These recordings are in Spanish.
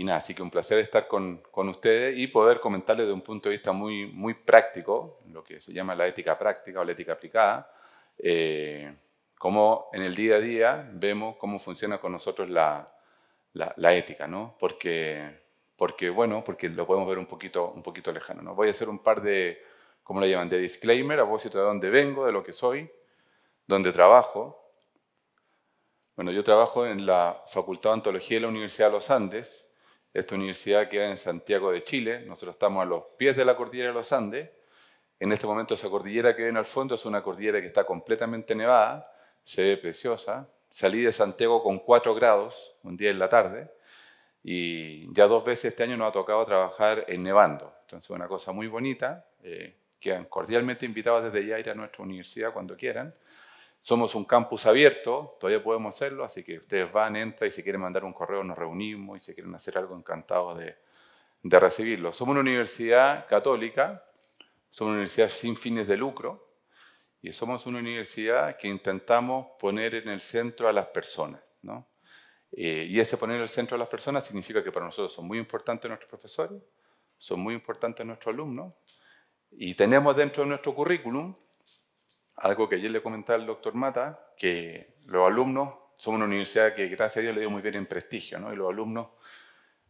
y nada, así que un placer estar con, con, ustedes y poder comentarles de un punto de vista muy, muy práctico, lo que se llama la ética práctica o la ética aplicada, eh, cómo en el día a día vemos cómo funciona con nosotros la, la, la, ética, ¿no? Porque, porque, bueno, porque lo podemos ver un poquito, un poquito lejano, ¿no? Voy a hacer un par de, ¿cómo lo llaman?, de disclaimer a propósito de dónde vengo, de lo que soy, dónde trabajo. Bueno, yo trabajo en la Facultad de Antología de la Universidad de los Andes, esta universidad queda en Santiago de Chile. Nosotros estamos a los pies de la cordillera de los Andes. En este momento esa cordillera que ven al fondo es una cordillera que está completamente nevada, se ve preciosa. Salí de Santiago con 4 grados un día en la tarde y ya dos veces este año nos ha tocado trabajar en nevando. Entonces una cosa muy bonita. Eh, quedan cordialmente invitados desde ya a ir a nuestra universidad cuando quieran. Somos un campus abierto, todavía podemos hacerlo, así que ustedes van, entran y si quieren mandar un correo nos reunimos y si quieren hacer algo encantados de, de recibirlo. Somos una universidad católica, somos una universidad sin fines de lucro y somos una universidad que intentamos poner en el centro a las personas. ¿no? Eh, y ese poner en el centro a las personas significa que para nosotros son muy importantes nuestros profesores, son muy importantes nuestros alumnos y tenemos dentro de nuestro currículum algo que ayer le comentaba al doctor Mata, que los alumnos, somos una universidad que gracias a Dios le dio muy bien en prestigio, ¿no? y los alumnos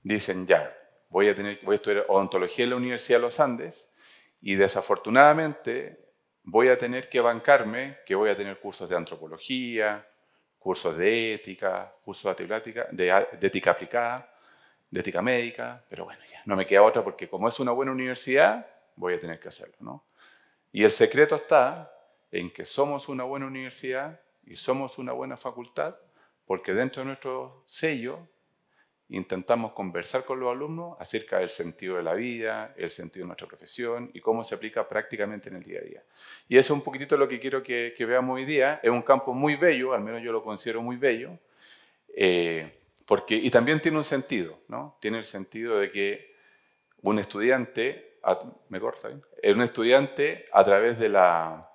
dicen, ya, voy a, tener, voy a estudiar odontología en la Universidad de los Andes, y desafortunadamente voy a tener que bancarme que voy a tener cursos de antropología, cursos de ética, cursos de de, de ética aplicada, de ética médica, pero bueno, ya no me queda otra porque como es una buena universidad, voy a tener que hacerlo. ¿no? Y el secreto está en que somos una buena universidad y somos una buena facultad, porque dentro de nuestro sello intentamos conversar con los alumnos acerca del sentido de la vida, el sentido de nuestra profesión y cómo se aplica prácticamente en el día a día. Y eso es un poquitito lo que quiero que, veamos hoy día. Es un campo muy bello, al menos yo lo considero muy bello, eh, porque, y también tiene un sentido, ¿no? Tiene el sentido de que un estudiante, ¿me corta? Un estudiante a través de la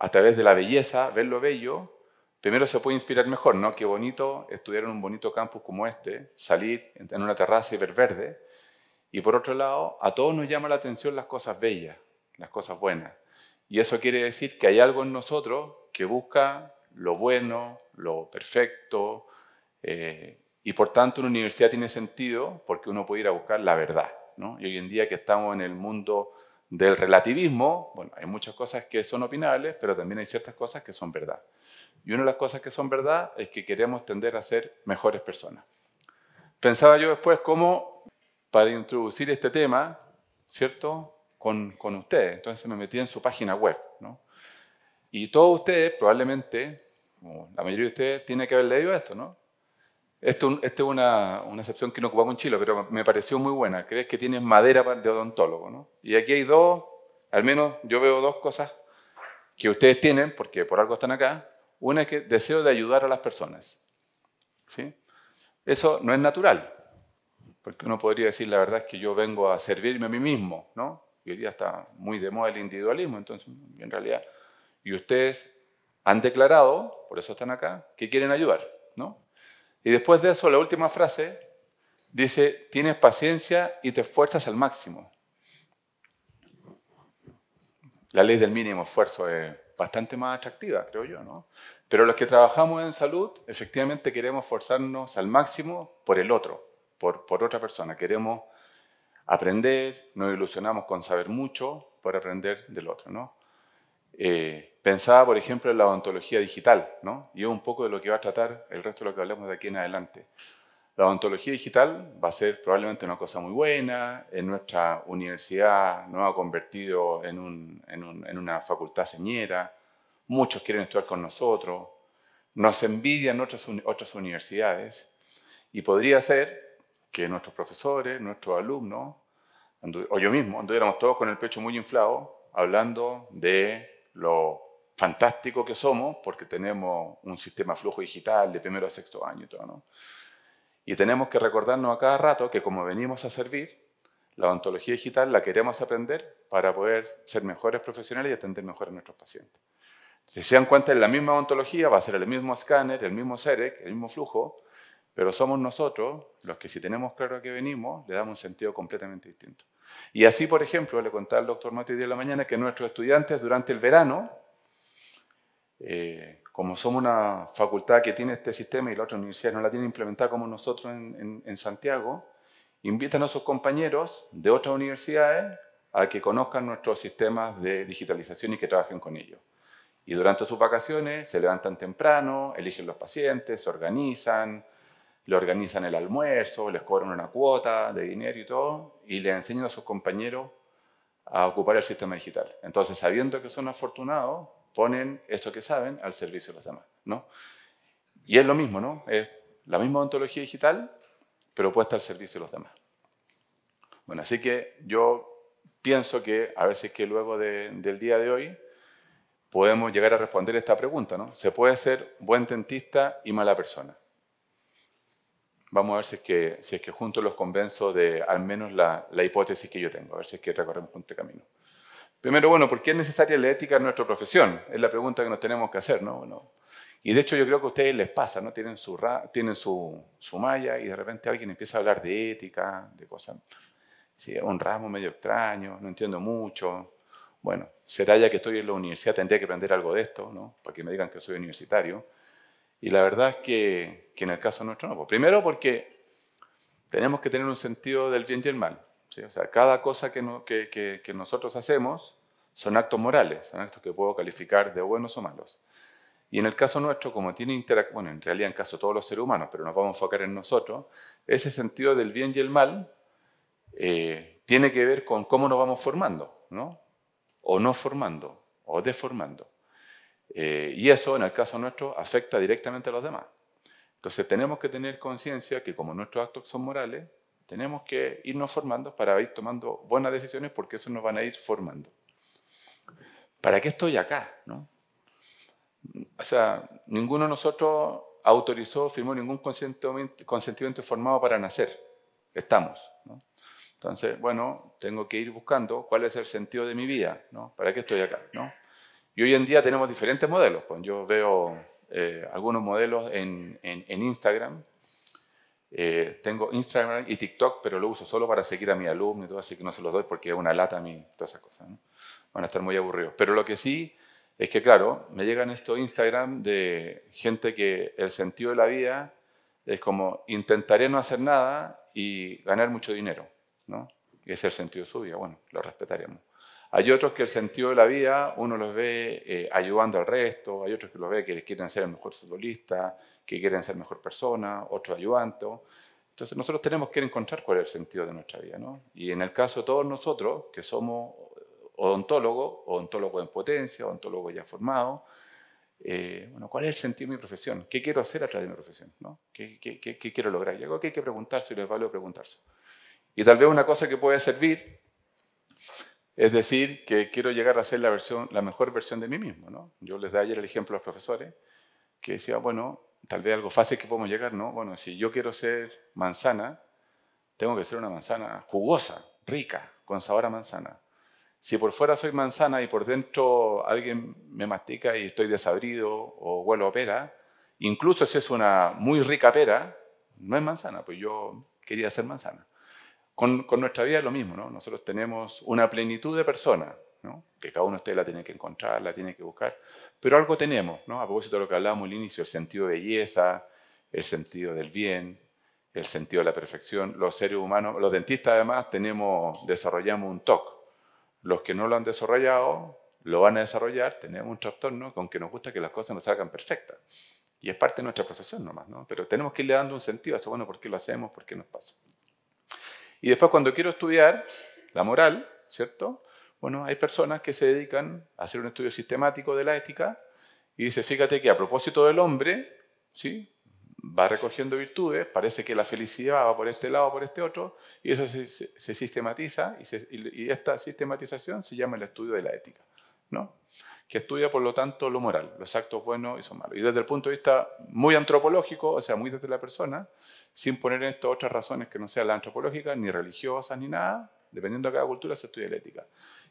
a través de la belleza, ver lo bello, primero se puede inspirar mejor, ¿no? Qué bonito estudiar en un bonito campus como este, salir en una terraza y ver verde. Y por otro lado, a todos nos llama la atención las cosas bellas, las cosas buenas. Y eso quiere decir que hay algo en nosotros que busca lo bueno, lo perfecto, eh, y por tanto una universidad tiene sentido porque uno puede ir a buscar la verdad. ¿no? Y hoy en día que estamos en el mundo del relativismo, bueno, hay muchas cosas que son opinables, pero también hay ciertas cosas que son verdad. Y una de las cosas que son verdad es que queremos tender a ser mejores personas. Pensaba yo después cómo, para introducir este tema, ¿cierto? Con, con ustedes. Entonces me metí en su página web, ¿no? Y todos ustedes, probablemente, la mayoría de ustedes, tiene que haber leído esto, ¿no? Esto, es una, una, excepción que no ocupamos en Chile, pero me pareció muy buena. Crees que tienes madera de odontólogo, ¿no? Y aquí hay dos, al menos yo veo dos cosas que ustedes tienen, porque por algo están acá. Una es que deseo de ayudar a las personas. ¿sí? Eso no es natural, porque uno podría decir, la verdad es que yo vengo a servirme a mí mismo, ¿no? Y hoy día está muy de moda el individualismo, entonces, en realidad, y ustedes han declarado, por eso están acá, que quieren ayudar, ¿no? Y después de eso, la última frase dice, tienes paciencia y te esfuerzas al máximo. La ley del mínimo esfuerzo es bastante más atractiva, creo yo, ¿no? Pero los que trabajamos en salud, efectivamente queremos esforzarnos al máximo por el otro, por, por otra persona. Queremos aprender, nos ilusionamos con saber mucho por aprender del otro, ¿no? Eh, pensaba, por ejemplo, en la odontología digital, ¿no? y es un poco de lo que va a tratar el resto de lo que hablemos de aquí en adelante. La odontología digital va a ser probablemente una cosa muy buena, en nuestra universidad nos ha convertido en, un, en, un, en una facultad señera, muchos quieren estudiar con nosotros, nos envidian otras, otras universidades, y podría ser que nuestros profesores, nuestros alumnos, o yo mismo, anduviéramos todos con el pecho muy inflado, hablando de lo fantástico que somos, porque tenemos un sistema flujo digital de primero a sexto año y todo, ¿no? Y tenemos que recordarnos a cada rato que como venimos a servir, la odontología digital la queremos aprender para poder ser mejores profesionales y atender mejor a nuestros pacientes. Si se dan cuenta, en la misma odontología va a ser el mismo escáner, el mismo CEREC, el mismo flujo, Pero somos nosotros los que si tenemos claro a qué venimos, le damos un sentido completamente distinto. Y así, por ejemplo, le contaba al doctor Mati de la mañana que nuestros estudiantes durante el verano, eh, como somos una facultad que tiene este sistema y la otra universidad no la tiene implementada como nosotros en, en Santiago, invitan a sus compañeros de otras universidades a que conozcan nuestros sistemas de digitalización y que trabajen con ellos. Y durante sus vacaciones se levantan temprano, eligen los pacientes, se organizan, le organizan el almuerzo, les cobran una cuota de dinero y todo, y le enseñan a sus compañeros a ocupar el sistema digital. Entonces, sabiendo que son afortunados, ponen eso que saben al servicio de los demás. ¿no? Y es lo mismo, ¿no? Es la misma ontología digital, pero puesta al servicio de los demás. Bueno, así que yo pienso que, a ver si es que luego del día de hoy, podemos llegar a responder esta pregunta, ¿no? ¿Se puede ser buen dentista y mala persona? Vamos a ver si es que, si es que juntos los convenzo de al menos la, la hipótesis que yo tengo, a ver si es que recorremos este camino. Primero, bueno, ¿por qué es necesaria la ética en nuestra profesión? Es la pregunta que nos tenemos que hacer, ¿no? Bueno, y de hecho yo creo que a ustedes les pasa, ¿no? Tienen su, tienen su, su malla y de repente alguien empieza a hablar de ética, de cosas, sí, un ramo medio extraño, no entiendo mucho. Bueno, será ya que estoy en la universidad, tendría que aprender algo de esto, ¿no? Para que me digan que soy universitario. Y la verdad es que, que en el caso nuestro no. Pues primero porque tenemos que tener un sentido del bien y el mal. O sea, cada cosa que nosotros hacemos son actos morales, son actos que puedo calificar de buenos o malos. Y en el caso nuestro, como tiene interacción, bueno, en realidad en caso de todos los seres humanos, pero nos vamos a enfocar en nosotros, ese sentido del bien y el mal eh, tiene que ver con cómo nos vamos formando, ¿no? O no formando, o deformando. Eh, y eso, en el caso nuestro, afecta directamente a los demás. Entonces tenemos que tener conciencia que como nuestros actos son morales, tenemos que irnos formando para ir tomando buenas decisiones porque eso nos van a ir formando. ¿Para qué estoy acá? ¿no? O sea, ninguno de nosotros autorizó, firmó ningún consentimiento formado para nacer. Estamos. ¿no? Entonces, bueno, tengo que ir buscando cuál es el sentido de mi vida, ¿no? ¿Para qué estoy acá? ¿no? Y hoy en día tenemos diferentes modelos. Pues yo veo eh, algunos modelos en, en, Instagram. Eh, tengo Instagram y TikTok, pero lo uso solo para seguir a mi alumno y todo, así que no se los doy porque es una lata a mí, todas esas cosas. ¿no? Van a estar muy aburridos. Pero lo que sí es que, claro, me llegan estos Instagram de gente que el sentido de la vida es como intentaré no hacer nada y ganar mucho dinero, ¿no? Ese es el sentido de su vida, bueno, lo respetaremos. Hay otros que el sentido de la vida uno los ve eh, ayudando al resto, hay otros que los ve que quieren ser el mejor futbolista, que quieren ser mejor persona, otros ayudando. Entonces nosotros tenemos que encontrar cuál es el sentido de nuestra vida, ¿no? Y en el caso de todos nosotros, que somos odontólogo, odontólogo en potencia, odontólogo ya formado. Eh, bueno, ¿cuál es el sentido de mi profesión? ¿Qué quiero hacer a través de mi profesión? ¿no? ¿Qué, qué, qué, qué, quiero lograr? Y algo que hay que preguntarse y les vale preguntarse. Y tal vez una cosa que puede servir es decir que quiero llegar a ser la, versión, la mejor versión de mí mismo. ¿no? Yo les doy ayer el ejemplo a los profesores que decía, bueno, tal vez algo fácil que podemos llegar, ¿no? Bueno, si yo quiero ser manzana, tengo que ser una manzana jugosa, rica, con sabor a manzana. Si por fuera soy manzana y por dentro alguien me mastica y estoy desabrido o huelo a pera, incluso si es una muy rica pera, no es manzana, pues yo quería ser manzana. Con, nuestra vida es lo mismo, ¿no? Nosotros tenemos una plenitud de personas, ¿no? que cada uno de ustedes la tiene que encontrar, la tiene que buscar, pero algo tenemos, ¿no? A propósito de lo que hablábamos al inicio, el sentido de belleza, el sentido del bien, el sentido de la perfección. Los seres humanos, los dentistas además tenemos, desarrollamos un TOC, los que no lo han desarrollado, lo van a desarrollar, tenemos un trastorno con que nos gusta que las cosas nos salgan perfectas. Y es parte de nuestra profesión nomás, ¿no? Pero tenemos que irle dando un sentido a eso, bueno, ¿por qué lo hacemos? ¿Por qué nos pasa? Y después cuando quiero estudiar la moral, ¿cierto? Bueno, hay personas que se dedican a hacer un estudio sistemático de la ética y dice, fíjate que a propósito del hombre, ¿sí? va recogiendo virtudes, parece que la felicidad va por este lado o por este otro, y eso se, sistematiza, y, esta sistematización se llama el estudio de la ética, ¿no? que estudia, por lo tanto, lo moral, los actos buenos y son malos. Y desde el punto de vista muy antropológico, o sea, muy desde la persona, sin poner en esto otras razones que no sean las antropológicas, ni religiosas, ni nada, dependiendo de cada cultura, se estudia la ética.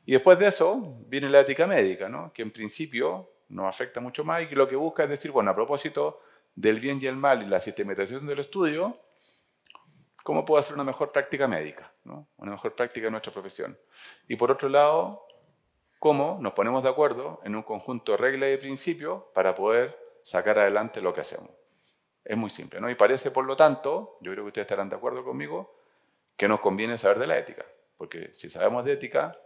Y después de eso viene la ética médica, ¿no? que en principio nos afecta mucho más y que lo que busca es decir, bueno, a propósito del bien y el mal y la sistematización del estudio, ¿cómo puedo hacer una mejor práctica médica? Una mejor práctica en nuestra profesión. Y por otro lado, ¿cómo nos ponemos de acuerdo en un conjunto de reglas y principios para poder sacar adelante lo que hacemos? Es muy simple, ¿no? Y parece, por lo tanto, yo creo que ustedes estarán de acuerdo conmigo, que nos conviene saber de la ética. Porque si sabemos de ética,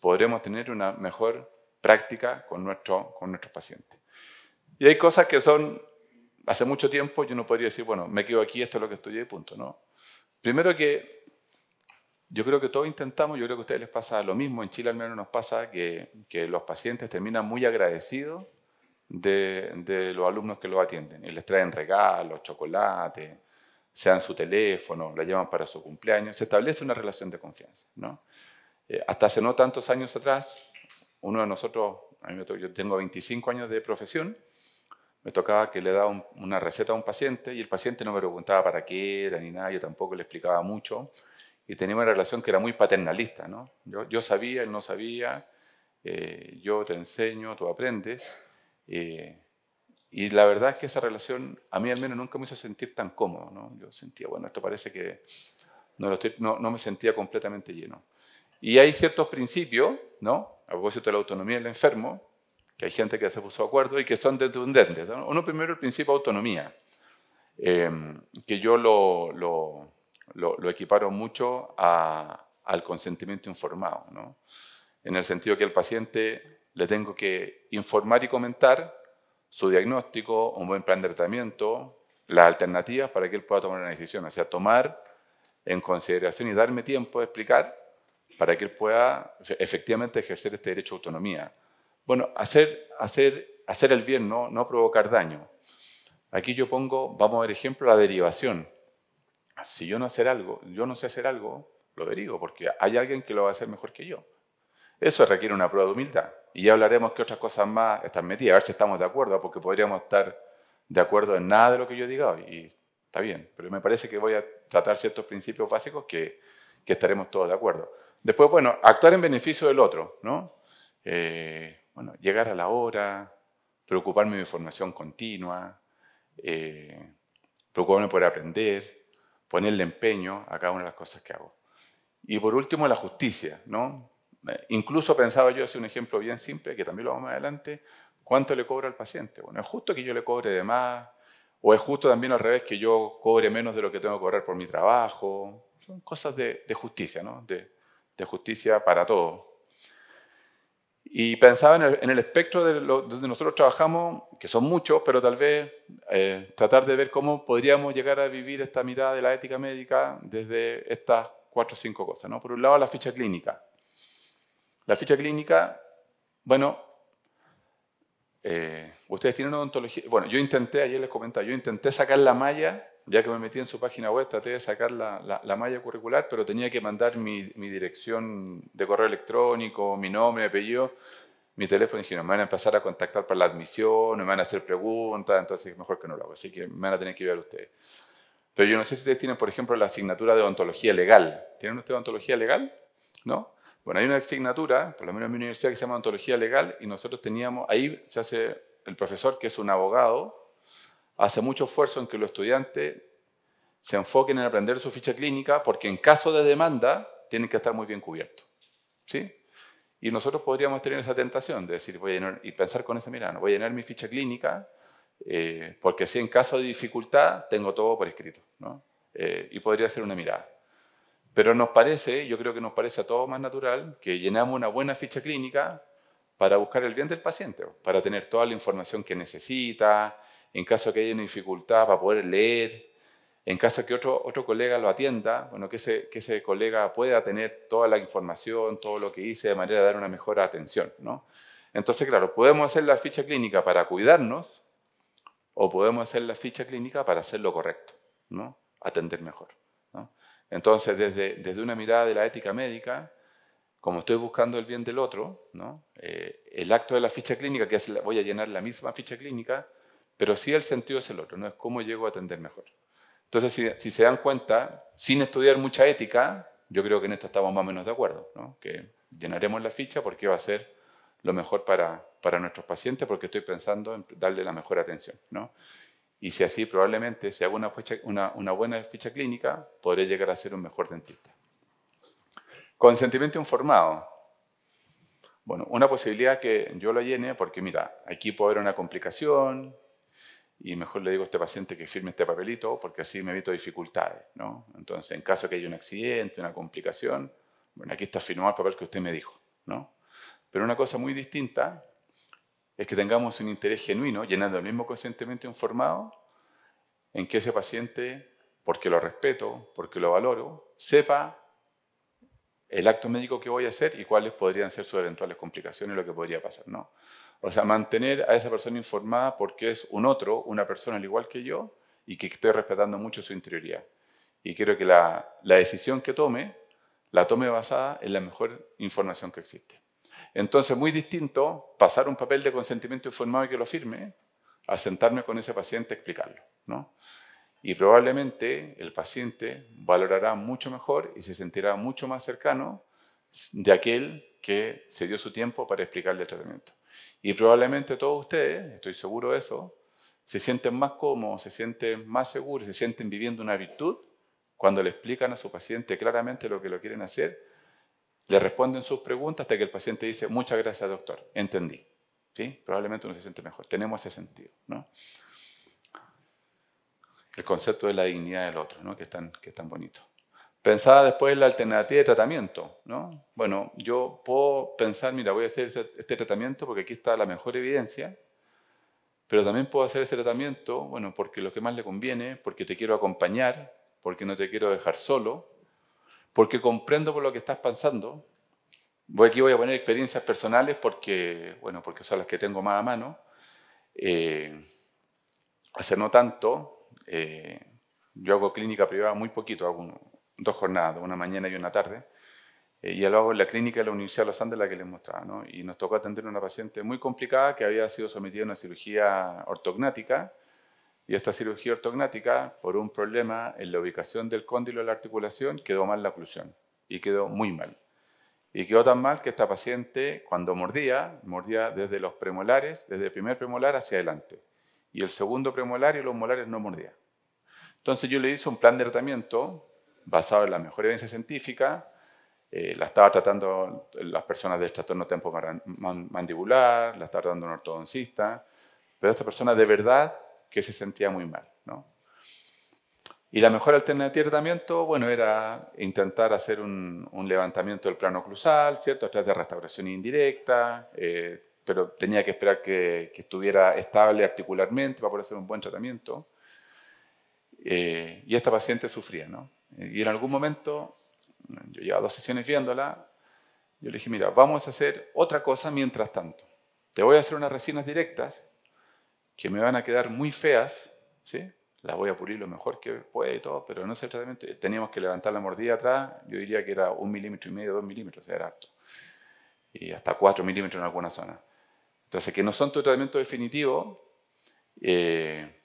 podremos tener una mejor práctica con, nuestro, con nuestros pacientes. Y hay cosas que son, hace mucho tiempo yo no podría decir, bueno, me quedo aquí, esto es lo que estudié punto, ¿no? Primero que yo creo que todos intentamos, yo creo que a ustedes les pasa lo mismo, en Chile al menos nos pasa que, que los pacientes terminan muy agradecidos de, de, los alumnos que los atienden y les traen regalos, chocolates, sean su teléfono, la llevan para su cumpleaños, se establece una relación de confianza, ¿no? Eh, hasta hace no tantos años atrás, uno de nosotros, yo tengo 25 años de profesión, me tocaba que le daba una receta a un paciente y el paciente no me preguntaba para qué era ni nada, yo tampoco le explicaba mucho y teníamos una relación que era muy paternalista, ¿no? Yo, yo sabía, él no sabía, eh, yo te enseño, tú aprendes. Eh, y la verdad es que esa relación a mí al menos nunca me hizo sentir tan cómodo, ¿no? Yo sentía, bueno, esto parece que no, lo estoy, no, no me sentía completamente lleno. Y hay ciertos principios, ¿no? A propósito de la autonomía del enfermo, que hay gente que se puso de acuerdo y que son detundentes. Uno primero el principio de autonomía, em, que yo lo, lo, lo, equiparo mucho al consentimiento informado, ¿no? en el sentido que al paciente le tengo que informar y comentar su diagnóstico, un buen plan de tratamiento, las alternativas para que él pueda tomar una decisión, o sea, tomar en consideración y darme tiempo de explicar para que él pueda efectivamente ejercer este derecho a autonomía. Bueno, hacer, el bien, ¿no? provocar daño. Aquí yo pongo, vamos a ver ejemplo, la derivación. Si yo no, hacer algo, yo no sé hacer algo, lo derivo, porque hay alguien que lo va a hacer mejor que yo. Eso requiere una prueba de humildad. Y ya hablaremos que otras cosas más están metidas, a ver si estamos de acuerdo, porque podríamos estar de acuerdo en nada de lo que yo diga y está bien, pero me parece que voy a tratar ciertos principios básicos que estaremos todos de acuerdo. Después, bueno, actuar en beneficio del otro, ¿no? Eh, bueno, llegar a la hora, preocuparme de mi formación continua, eh, preocuparme por aprender, ponerle empeño a cada una de las cosas que hago. Y por último, la justicia, ¿no? Eh, incluso pensaba yo, hacer un ejemplo bien simple, que también lo vamos adelante, ¿cuánto le cobro al paciente? Bueno, ¿es justo que yo le cobre de más? ¿O es justo también al revés que yo cobre menos de lo que tengo que cobrar por mi trabajo? Son cosas de, de justicia, ¿no? De, de justicia para todos. Y pensaba en el, espectro de donde nosotros trabajamos, que son muchos, pero tal vez eh, tratar de ver cómo podríamos llegar a vivir esta mirada de la ética médica desde estas cuatro o cinco cosas. ¿no? Por un lado, la ficha clínica. La ficha clínica, bueno, eh, ustedes tienen una ontología. Bueno, yo intenté, ayer les comentaba, yo intenté sacar la malla ya que me metí en su página web, traté de sacar la, la, malla curricular, pero tenía que mandar mi, mi, dirección de correo electrónico, mi nombre, mi apellido, mi teléfono, y dije, no, me van a empezar a contactar para la admisión, me van a hacer preguntas, entonces mejor que no lo hago, así que me van a tener que ver ustedes. Pero yo no sé si ustedes tienen, por ejemplo, la asignatura de odontología legal. ¿Tienen ustedes odontología legal? ¿No? Bueno, hay una asignatura, por lo menos en mi universidad, que se llama odontología legal, y nosotros teníamos, ahí se hace el profesor, que es un abogado, hace mucho esfuerzo en que los estudiantes se enfoquen en aprender su ficha clínica porque en caso de demanda tienen que estar muy bien cubiertos. ¿sí? Y nosotros podríamos tener esa tentación de decir, voy a llenar, y pensar con esa mirada, voy a llenar mi ficha clínica eh, porque si en caso de dificultad tengo todo por escrito. ¿no? Eh, y podría ser una mirada. Pero nos parece, yo creo que nos parece a todos más natural que llenamos una buena ficha clínica para buscar el bien del paciente, para tener toda la información que necesita, en caso que haya una dificultad para poder leer, en caso que otro, otro colega lo atienda, bueno, que ese, que ese colega pueda tener toda la información, todo lo que hice, de manera de dar una mejor atención. ¿no? Entonces, claro, podemos hacer la ficha clínica para cuidarnos o podemos hacer la ficha clínica para hacer lo correcto, ¿no? atender mejor. ¿no? Entonces, desde, desde una mirada de la ética médica, como estoy buscando el bien del otro, ¿no? Eh, el acto de la ficha clínica, que es, voy a llenar la misma ficha clínica, pero sí el sentido es el otro, no es cómo llego a atender mejor. Entonces, si, se dan cuenta, sin estudiar mucha ética, yo creo que en esto estamos más o menos de acuerdo, ¿no? que llenaremos la ficha porque va a ser lo mejor para, para nuestros pacientes, porque estoy pensando en darle la mejor atención. ¿no? y si así probablemente se haga una, una, buena ficha clínica, podré llegar a ser un mejor dentista. Consentimiento informado. Bueno, una posibilidad que yo lo llene, porque mira, aquí puede haber una complicación y mejor le digo a este paciente que firme este papelito porque así me evito dificultades, ¿no? Entonces, en caso que haya un accidente, una complicación, bueno, aquí está firmado el papel que usted me dijo, ¿no? Pero una cosa muy distinta es que tengamos un interés genuino, llenando el mismo consentimiento informado, en que ese paciente, porque lo respeto, porque lo valoro, sepa el acto médico que voy a hacer y cuáles podrían ser sus eventuales complicaciones, lo que podría pasar, ¿no? O sea, mantener a esa persona informada porque es un otro, una persona al igual que yo, y que estoy respetando mucho su interioridad. Y quiero que la, la decisión que tome, la tome basada en la mejor información que existe. Entonces, muy distinto pasar un papel de consentimiento informado y que lo firme, a sentarme con ese paciente a explicarlo. ¿no? Y probablemente el paciente valorará mucho mejor y se sentirá mucho más cercano de aquel que se dio su tiempo para explicarle el tratamiento. Y probablemente todos ustedes, estoy seguro de eso, se sienten más cómodos, se sienten más seguros, se sienten viviendo una virtud cuando le explican a su paciente claramente lo que lo quieren hacer le responden sus preguntas hasta que el paciente dice, muchas gracias doctor, entendí. ¿Sí? Probablemente uno se siente mejor. Tenemos ese sentido. ¿no? El concepto de la dignidad del otro, ¿no? que, es tan, que es tan bonito. Pensaba después en la alternativa de tratamiento. ¿no? Bueno, yo puedo pensar, mira, voy a hacer este tratamiento porque aquí está la mejor evidencia, pero también puedo hacer ese tratamiento, bueno, porque lo que más le conviene, porque te quiero acompañar, porque no te quiero dejar solo, porque comprendo por lo que estás pensando. Voy aquí voy a poner experiencias personales porque, bueno, porque son las que tengo más a mano. Eh, no tanto, eh, yo hago clínica privada muy poquito, hago dos jornadas, una mañana y una tarde, eh, y lo hago en la clínica de la Universidad de los Andes, la que les mostraba, y nos tocó atender a una paciente muy complicada que había sido sometida a una cirugía ortognática, y esta cirugía ortognática, por un problema en la ubicación del cóndilo de la articulación, quedó mal la oclusión y quedó muy mal. Y quedó tan mal que esta paciente, cuando mordía, mordía desde los premolares, desde el primer premolar hacia adelante. Y el segundo premolar y los molares no mordían. Entonces yo le hice un plan de tratamiento basado en la mejor evidencia científica. Eh, la estaba tratando las personas del trastorno mandibular, la estaba tratando un ortodoncista. Pero esta persona de verdad que se sentía muy mal. ¿no? Y la mejor alternativa de tratamiento, bueno, era intentar hacer un, levantamiento del plano oclusal, ¿cierto? A través de restauración indirecta, eh, pero tenía que esperar que, estuviera estable articularmente para poder hacer un buen tratamiento. Eh, y esta paciente sufría, ¿no? Y en algún momento, yo llevaba dos sesiones viéndola, yo le dije, mira, vamos a hacer otra cosa mientras tanto. Te voy a hacer unas resinas directas que me van a quedar muy feas, ¿sí? las voy a pulir lo mejor que pueda y todo, pero no sé el tratamiento. Teníamos que levantar la mordida atrás, yo diría que era un milímetro y medio, dos milímetros, era harto. Y hasta cuatro milímetros en alguna zona. Entonces, que no son tu tratamiento definitivo, eh,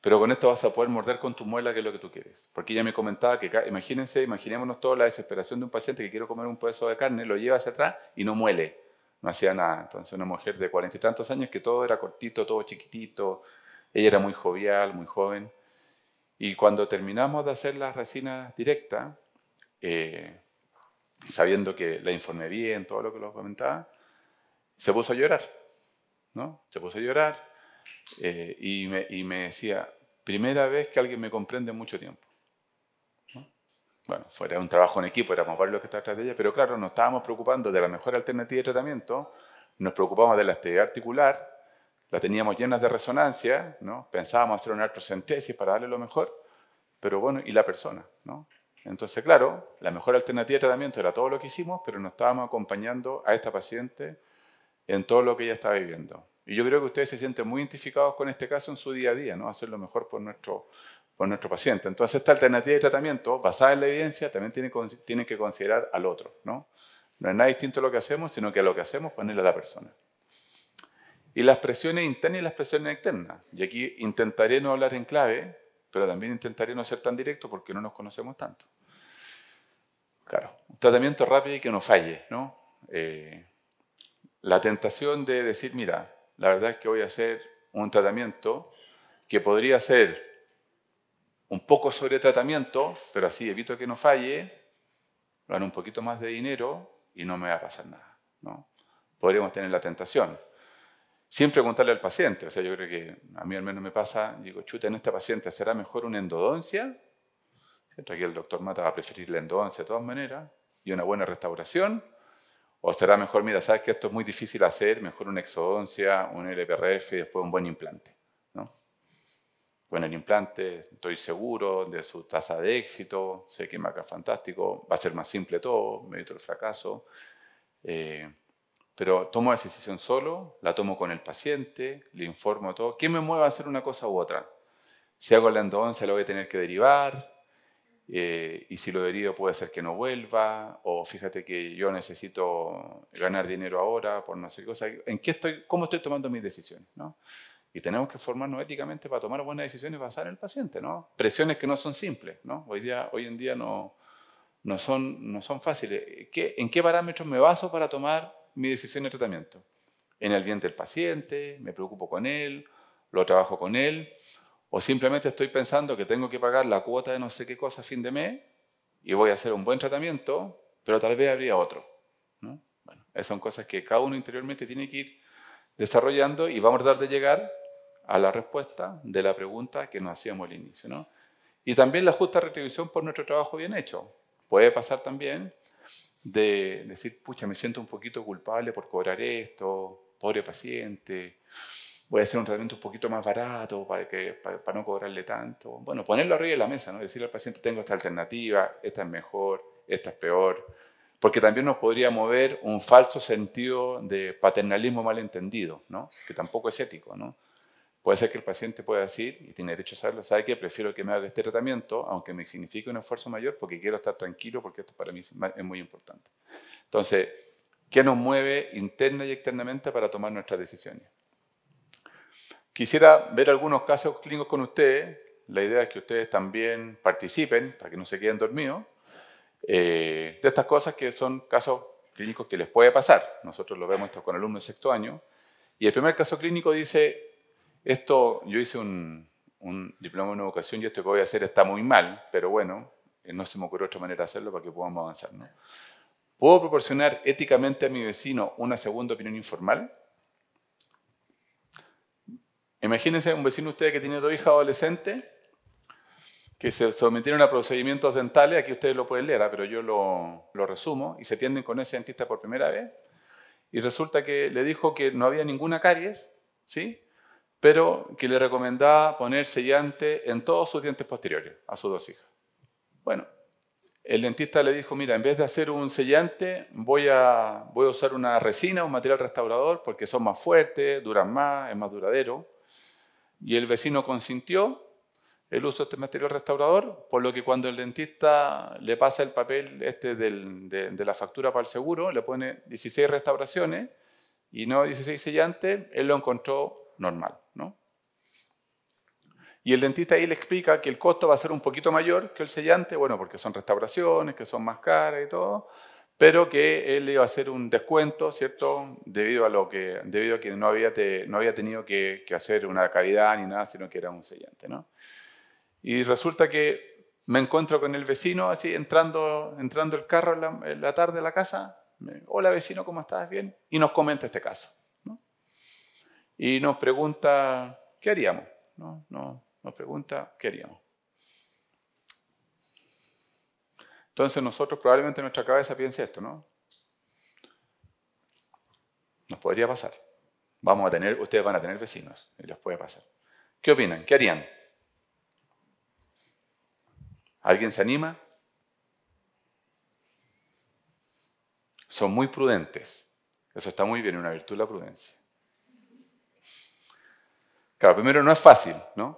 pero con esto vas a poder morder con tu muela, que es lo que tú quieres. Porque ella me comentaba que, imagínense, imaginémonos toda la desesperación de un paciente que quiere comer un pedazo de carne, lo lleva hacia atrás y no muele no hacía nada. Entonces una mujer de cuarenta y tantos años que todo era cortito, todo chiquitito, ella era muy jovial, muy joven. Y cuando terminamos de hacer las resinas directas, eh, sabiendo que la informé bien, todo lo que lo comentaba, se puso a llorar, ¿no? Se puso a llorar eh, y, me, y decía, primera vez que alguien me comprende mucho tiempo bueno, fuera un trabajo en equipo, éramos varios los que estaban atrás de ella, pero claro, nos estábamos preocupando de la mejor alternativa de tratamiento, nos preocupamos de la esterilidad articular, la teníamos llenas de resonancia, ¿no? pensábamos hacer una artrocentesis para darle lo mejor, pero bueno, y la persona, ¿no? Entonces, claro, la mejor alternativa de tratamiento era todo lo que hicimos, pero nos estábamos acompañando a esta paciente en todo lo que ella estaba viviendo. Y yo creo que ustedes se sienten muy identificados con este caso en su día a día, ¿no? Hacer lo mejor por nuestro, por nuestro paciente. Entonces, esta alternativa de tratamiento, basada en la evidencia, también tiene, tiene que considerar al otro. ¿no? no es nada distinto a lo que hacemos, sino que a lo que hacemos ponerle a la persona. Y las presiones internas y las presiones externas. Y aquí intentaré no hablar en clave, pero también intentaré no ser tan directo porque no nos conocemos tanto. Claro, un tratamiento rápido y que no falle. ¿no? Eh, la tentación de decir, mira, la verdad es que voy a hacer un tratamiento que podría ser un poco sobre tratamiento, pero así evito que no falle, gano un poquito más de dinero y no me va a pasar nada. ¿no? Podríamos tener la tentación. Siempre preguntarle al paciente, o sea, yo creo que a mí al menos me pasa, digo, chuta, en este paciente, ¿será mejor una endodoncia? Aquí el doctor Mata va a preferir la endodoncia de todas maneras y una buena restauración. ¿O será mejor, mira, sabes que esto es muy difícil hacer, mejor una exodoncia, un LPRF y después un buen implante? ¿no? Bueno, el implante, estoy seguro de su tasa de éxito, sé que marca fantástico, va a ser más simple todo, me evito el fracaso. Eh, pero tomo esa decisión solo, la tomo con el paciente, le informo todo. ¿Qué me mueve a hacer una cosa u otra? Si hago la endodoncia, lo voy a tener que derivar, eh, y si lo derivo puede ser que no vuelva, o fíjate que yo necesito ganar dinero ahora por no sé qué cosa. ¿En qué estoy, ¿Cómo estoy tomando mis decisiones? ¿no? Y tenemos que formarnos éticamente para tomar buenas decisiones basadas en el paciente. ¿no? Presiones que no son simples. ¿no? Hoy, día, hoy en día no, no, son, no son fáciles. ¿Qué, ¿En qué parámetros me baso para tomar mi decisión de tratamiento? En el bien del paciente, me preocupo con él, lo trabajo con él, o simplemente estoy pensando que tengo que pagar la cuota de no sé qué cosa a fin de mes y voy a hacer un buen tratamiento, pero tal vez habría otro. ¿no? Bueno, esas son cosas que cada uno interiormente tiene que ir desarrollando y vamos a tratar de llegar a la respuesta de la pregunta que nos hacíamos al inicio. ¿no? Y también la justa retribución por nuestro trabajo bien hecho. Puede pasar también de decir, pucha, me siento un poquito culpable por cobrar esto, pobre paciente, voy a hacer un tratamiento un poquito más barato para, que, para, no cobrarle tanto. Bueno, ponerlo arriba de la mesa, ¿no? decirle al paciente, tengo esta alternativa, esta es mejor, esta es peor, porque también nos podría mover un falso sentido de paternalismo malentendido, ¿no? que tampoco es ético. ¿no? Puede ser que el paciente pueda decir, y tiene derecho a saberlo, ¿sabe qué? Prefiero que me haga este tratamiento, aunque me signifique un esfuerzo mayor, porque quiero estar tranquilo, porque esto para mí es muy importante. Entonces, ¿qué nos mueve interna y externamente para tomar nuestras decisiones? Quisiera ver algunos casos clínicos con ustedes. La idea es que ustedes también participen para que no se queden dormidos eh, de estas cosas que son casos clínicos que les puede pasar. Nosotros lo vemos esto con alumnos de sexto año. Y el primer caso clínico dice, esto, yo hice un, diploma en educación y esto que voy a hacer está muy mal, pero bueno, eh, no se me ocurrió otra manera de hacerlo para que podamos avanzar. ¿no? ¿Puedo proporcionar éticamente a mi vecino una segunda opinión informal? Imagínense un vecino que tiene dos hijas adolescentes que se sometieron a procedimientos dentales, aquí ustedes lo pueden leer, ¿ah? pero yo lo, resumo, y se atienden con ese dentista por primera vez, y resulta que le dijo que no había ninguna caries, ¿sí? pero que le recomendaba poner sellante en todos sus dientes posteriores a sus dos hijas. Bueno, el dentista le dijo, mira, en vez de hacer un sellante, voy a, voy a usar una resina, un material restaurador, porque son más fuertes, duran más, es más duradero. Y el vecino consintió el uso de este material restaurador, por lo que cuando el dentista le pasa el papel este de, la factura para el seguro, le pone 16 restauraciones y no 16 sellantes, él lo encontró normal. ¿no? Y el dentista ahí le explica que el costo va a ser un poquito mayor que el sellante, bueno, porque son restauraciones, que son más caras y todo, pero que él iba a hacer un descuento, ¿cierto? Debido a, lo que, debido a que no había, no había tenido que, hacer una cavidad ni nada, sino que era un sellante, ¿no? Y resulta que me encuentro con el vecino, así, entrando, entrando el carro en la, tarde a la casa. Hola vecino, ¿cómo estás? Bien. Y nos comenta este caso. ¿no? Y nos pregunta, ¿qué haríamos? ¿No? No, nos pregunta, ¿qué haríamos? Entonces nosotros probablemente en nuestra cabeza piense esto, ¿no? Nos podría pasar. Vamos a tener, ustedes van a tener vecinos y les puede pasar. ¿Qué opinan? ¿Qué harían? ¿Alguien se anima? Son muy prudentes. Eso está muy bien, una virtud la prudencia. Claro, primero no es fácil, ¿no?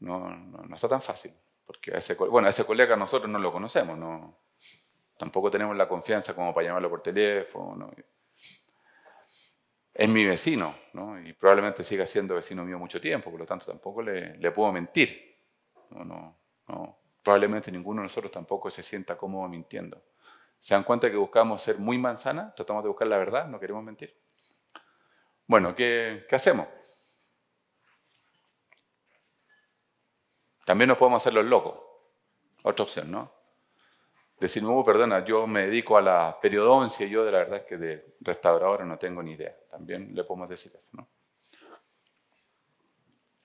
No, no, está tan fácil. Porque a ese, bueno, a ese colega nosotros no lo conocemos, no, Tampoco tenemos la confianza como para llamarlo por teléfono. Es mi vecino, ¿no? y probablemente siga siendo vecino mío mucho tiempo, por lo tanto tampoco le, le puedo mentir. No, no, Probablemente ninguno de nosotros tampoco se sienta cómodo mintiendo. ¿Se dan cuenta que buscamos ser muy manzana? Tratamos de buscar la verdad, no queremos mentir. Bueno, ¿qué, qué hacemos? También nos podemos hacer los locos. Otra opción, ¿no? Decir, no, perdona, yo me dedico a la periodoncia y yo de la verdad es que de restauradora no tengo ni idea. También le podemos decir eso, ¿no?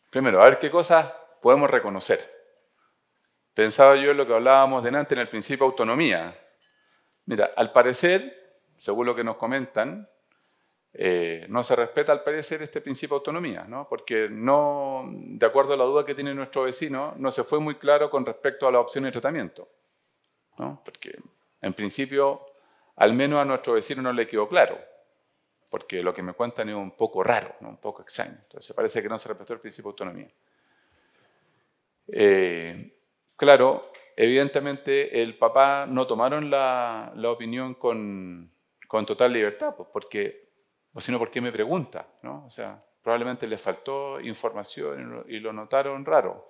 Primero, a ver qué cosas podemos reconocer. Pensaba yo en lo que hablábamos delante en el principio autonomía. Mira, al parecer, según lo que nos comentan, eh, no se respeta al parecer este principio de autonomía, ¿no? porque no, de acuerdo a la duda que tiene nuestro vecino, no se fue muy claro con respecto a la opción de tratamiento. ¿no? Porque en principio, al menos a nuestro vecino no le quedó claro, porque lo que me cuentan es un poco raro, ¿no? un poco extraño. Entonces parece que no se respetó el principio de autonomía. Eh, claro, evidentemente el papá no tomaron la, opinión con, con, total libertad, pues porque, o si no, ¿por qué me pregunta? ¿no? O sea, probablemente le faltó información y lo notaron raro.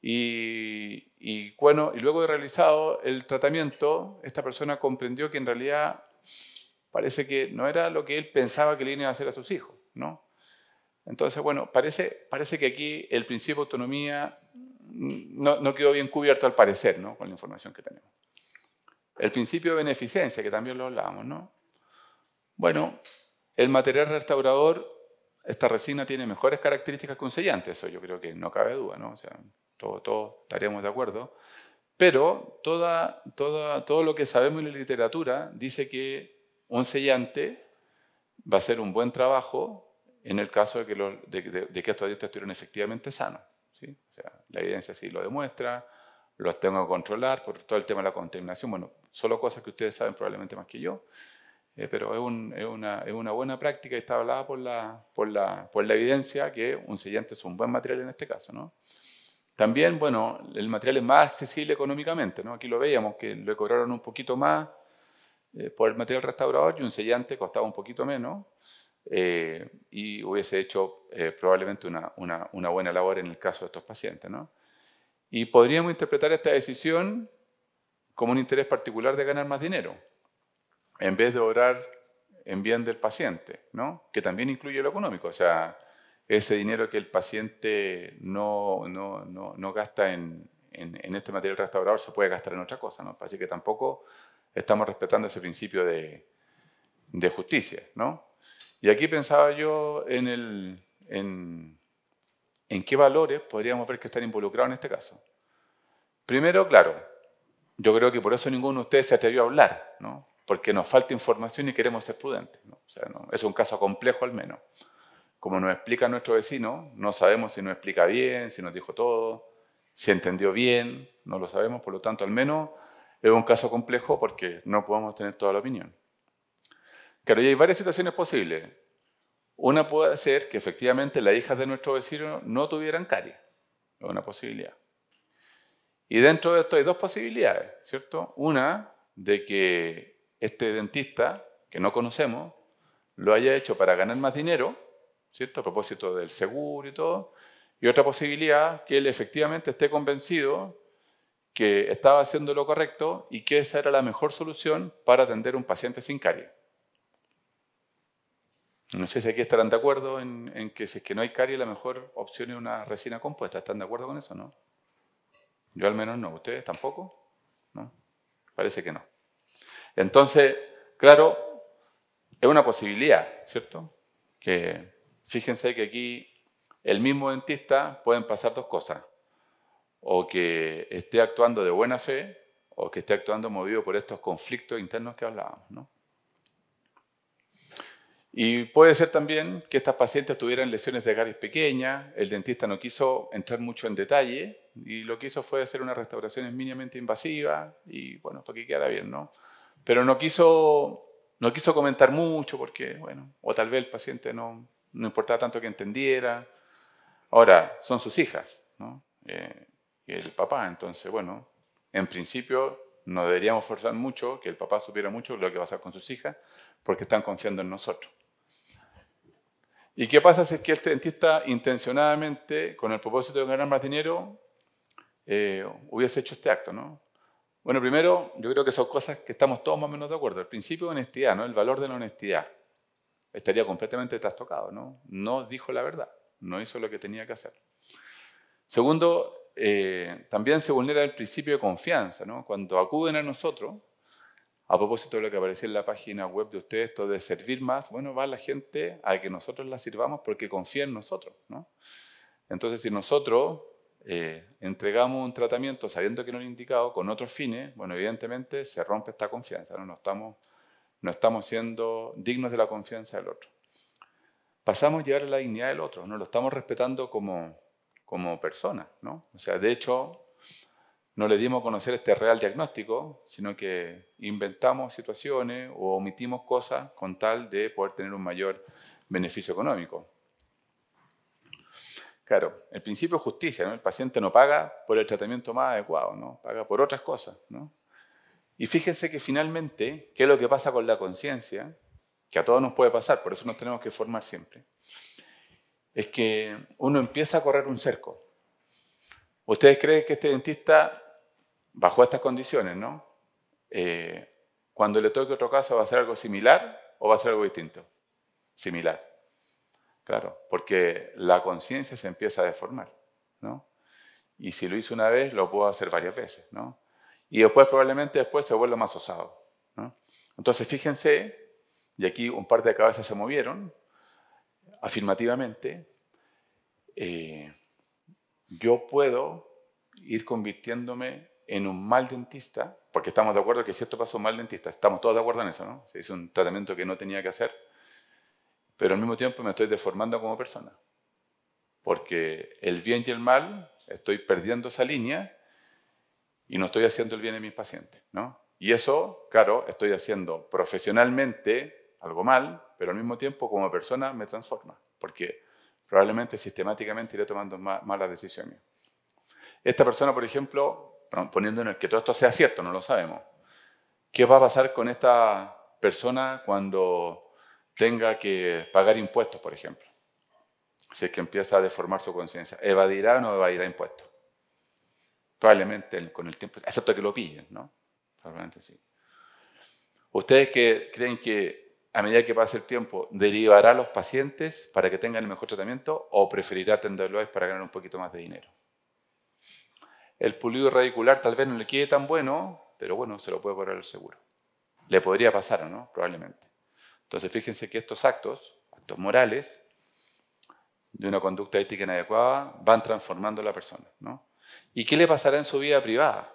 Y, y, bueno, y luego de realizado el tratamiento, esta persona comprendió que en realidad parece que no era lo que él pensaba que le iba a hacer a sus hijos, ¿no? Entonces, bueno, parece, parece que aquí el principio de autonomía no, no, quedó bien cubierto al parecer, ¿no? Con la información que tenemos. El principio de beneficencia, que también lo hablábamos, ¿no? Bueno, el material restaurador, esta resina tiene mejores características que un sellante, eso yo creo que no cabe duda, ¿no? O sea, todos todo estaríamos de acuerdo. Pero todo lo que sabemos en la literatura dice que un sellante va a hacer un buen trabajo en el caso de que, de, que estos dientes estuvieran efectivamente sanos. ¿sí? O sea, la evidencia sí lo demuestra, los tengo que controlar por todo el tema de la contaminación. Bueno, solo cosas que ustedes saben probablemente más que yo, eh, pero es, es, una, es, una, buena práctica y está hablada por la, por, la, por la evidencia que un sellante es un buen material en este caso. ¿no? También, bueno, el material es más accesible económicamente. ¿no? Aquí lo veíamos, que lo cobraron un poquito más eh, por el material restaurador y un sellante costaba un poquito menos eh, y hubiese hecho eh, probablemente una, una, una, buena labor en el caso de estos pacientes. ¿no? Y podríamos interpretar esta decisión como un interés particular de ganar más dinero, en vez de obrar en bien del paciente, ¿no? que también incluye lo económico. O sea, ese dinero que el paciente no, no, no, no gasta en, en, en, este material restaurador se puede gastar en otra cosa. ¿no? Así que tampoco estamos respetando ese principio de, de justicia. ¿no? Y aquí pensaba yo en, el, en, en qué valores podríamos ver que están involucrados en este caso. Primero, claro, yo creo que por eso ninguno de ustedes se atrevió a hablar, ¿no? Porque nos falta información y queremos ser prudentes. ¿no? O sea, ¿no? es un caso complejo al menos. Como nos explica nuestro vecino, no sabemos si nos explica bien, si nos dijo todo, si entendió bien, no lo sabemos, por lo tanto, al menos es un caso complejo porque no podemos tener toda la opinión. Claro, y hay varias situaciones posibles. Una puede ser que efectivamente las hijas de nuestro vecino no tuvieran caries. Es una posibilidad. Y dentro de esto hay dos posibilidades, ¿cierto? Una, de que este dentista, que no conocemos, lo haya hecho para ganar más dinero, ¿cierto? A propósito del seguro y todo. Y otra posibilidad, que él efectivamente esté convencido que estaba haciendo lo correcto y que esa era la mejor solución para atender un paciente sin caries. No sé si aquí estarán de acuerdo en, que si es que no hay caries, la mejor opción es una resina compuesta. ¿Están de acuerdo con eso, no? Yo al menos no. ¿Ustedes tampoco? ¿No? Parece que no. Entonces, claro, es una posibilidad, ¿cierto? Que fíjense que aquí el mismo dentista pueden pasar dos cosas o que esté actuando de buena fe o que esté actuando movido por estos conflictos internos que hablábamos. ¿no? Y puede ser también que estas pacientes tuvieran lesiones de caries pequeñas, el dentista no quiso entrar mucho en detalle y lo que hizo fue hacer unas restauraciones mínimamente invasivas y bueno, para que quedara bien, ¿no? Pero no quiso, no quiso comentar mucho porque, bueno, o tal vez el paciente no, no importaba tanto que entendiera. Ahora, son sus hijas, ¿no? Eh, el papá. Entonces, bueno, en principio no deberíamos forzar mucho que el papá supiera mucho lo que va a hacer con sus hijas, porque están confiando en nosotros. ¿Y qué pasa si es que este dentista intencionadamente, con el propósito de ganar más dinero, eh, hubiese hecho este acto? ¿no? Bueno, primero, yo creo que son cosas que estamos todos más o menos de acuerdo. El principio de honestidad, ¿no? el valor de la honestidad, estaría completamente trastocado. ¿no? no dijo la verdad, no hizo lo que tenía que hacer. Segundo, eh, también se vulnera el principio de confianza, ¿no? Cuando acuden a nosotros, a propósito de lo que aparecía en la página web de ustedes, esto de servir más, bueno, va la gente a que nosotros la sirvamos porque confía en nosotros, ¿no? Entonces, si nosotros eh, entregamos un tratamiento sabiendo que no es indicado con otros fines, bueno, evidentemente se rompe esta confianza, ¿no? No estamos, no estamos siendo dignos de la confianza del otro. Pasamos a llevar la dignidad del otro, no lo estamos respetando como, como persona, ¿no? O sea, de hecho, no le dimos a conocer este real diagnóstico, sino que inventamos situaciones o omitimos cosas con tal de poder tener un mayor beneficio económico. Claro, el principio de justicia, ¿no? el paciente no paga por el tratamiento más adecuado, ¿no? paga por otras cosas. ¿no? Y fíjense que finalmente, ¿qué es lo que pasa con la conciencia? Que a todos nos puede pasar, por eso nos tenemos que formar siempre. Es que uno empieza a correr un cerco. ¿Ustedes creen que este dentista bajo estas condiciones, ¿no? Eh, cuando le toque otro caso, ¿va a ser algo similar o va a ser algo distinto? Similar. Claro, porque la conciencia se empieza a deformar, ¿no? Y si lo hizo una vez, lo puedo hacer varias veces, ¿no? Y después probablemente después se vuelve más osado, ¿no? Entonces fíjense, y aquí un par de cabezas se movieron afirmativamente, eh, yo puedo ir convirtiéndome en un mal dentista, porque estamos de acuerdo que si esto pasó mal dentista, estamos todos de acuerdo en eso, ¿no? Se hizo un tratamiento que no tenía que hacer, pero al mismo tiempo me estoy deformando como persona, porque el bien y el mal, estoy perdiendo esa línea y no estoy haciendo el bien de mis pacientes, ¿no? Y eso, claro, estoy haciendo profesionalmente algo mal, pero al mismo tiempo como persona me transforma, porque probablemente sistemáticamente iré tomando malas decisiones. Esta persona, por ejemplo, poniendo en el que todo esto sea cierto, no lo sabemos. ¿Qué va a pasar con esta persona cuando tenga que pagar impuestos, por ejemplo? Si es que empieza a deformar su conciencia, ¿evadirá o no evadirá impuestos? Probablemente con el tiempo, excepto que lo pillen, ¿no? Probablemente sí. ¿Ustedes que creen que a medida que pase el tiempo derivará a los pacientes para que tengan el mejor tratamiento o preferirá atenderlos para ganar un poquito más de dinero? El pulido radicular tal vez no le quede tan bueno, pero bueno, se lo puede poner el seguro. Le podría pasar, ¿no? Probablemente. Entonces, fíjense que estos actos, actos morales, de una conducta ética inadecuada, van transformando a la persona, ¿no? ¿Y qué le pasará en su vida privada?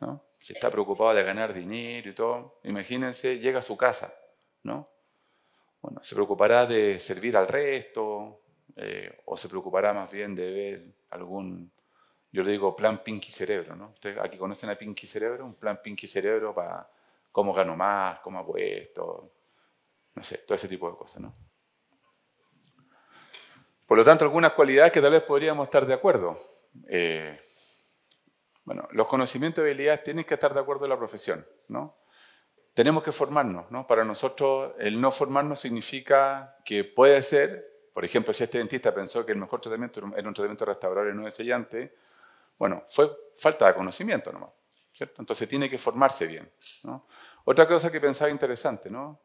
¿No? Si está preocupado de ganar dinero y todo, imagínense, llega a su casa, ¿no? Bueno, se preocupará de servir al resto, eh, o se preocupará más bien de ver algún yo le digo plan Pinky Cerebro, ¿no? Ustedes aquí conocen a Pinky Cerebro, un plan Pinky Cerebro para cómo gano más, cómo apuesto, no sé, todo ese tipo de cosas, ¿no? Por lo tanto, algunas cualidades que tal vez podríamos estar de acuerdo. Eh, bueno, los conocimientos y habilidades tienen que estar de acuerdo en la profesión, ¿no? Tenemos que formarnos, ¿no? Para nosotros el no formarnos significa que puede ser, por ejemplo, si este dentista pensó que el mejor tratamiento era un tratamiento restaurador y no sellante, bueno, fue falta de conocimiento nomás, ¿cierto? Entonces tiene que formarse bien. ¿no? Otra cosa que pensaba interesante, ¿no?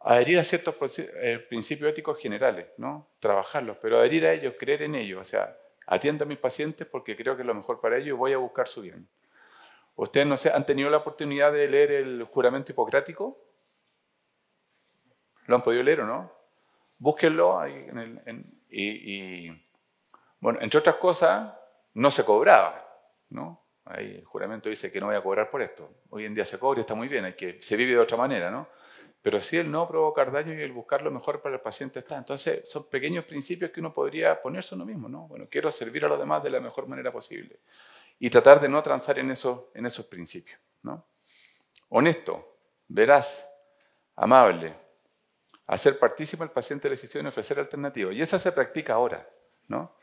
Adherir a ciertos eh, principios éticos generales, ¿no? Trabajarlos, pero adherir a ellos, creer en ellos, o sea, atiendo a mis pacientes porque creo que es lo mejor para ellos y voy a buscar su bien. ¿Ustedes no sé, han tenido la oportunidad de leer el juramento hipocrático? ¿Lo han podido leer o no? Búsquenlo ahí en el, y, bueno, entre otras cosas, no se cobraba, ¿no? Ahí el juramento dice que no voy a cobrar por esto. Hoy en día se cobra y está muy bien, hay que, se vive de otra manera, ¿no? Pero sí el no provocar daño y el buscar lo mejor para el paciente está. Entonces, son pequeños principios que uno podría ponerse uno mismo, ¿no? Bueno, quiero servir a los demás de la mejor manera posible. Y tratar de no transar en esos, en esos principios, ¿no? Honesto, veraz, amable, hacer partícipe al paciente de la decisión y ofrecer alternativas. Y eso se practica ahora, ¿no?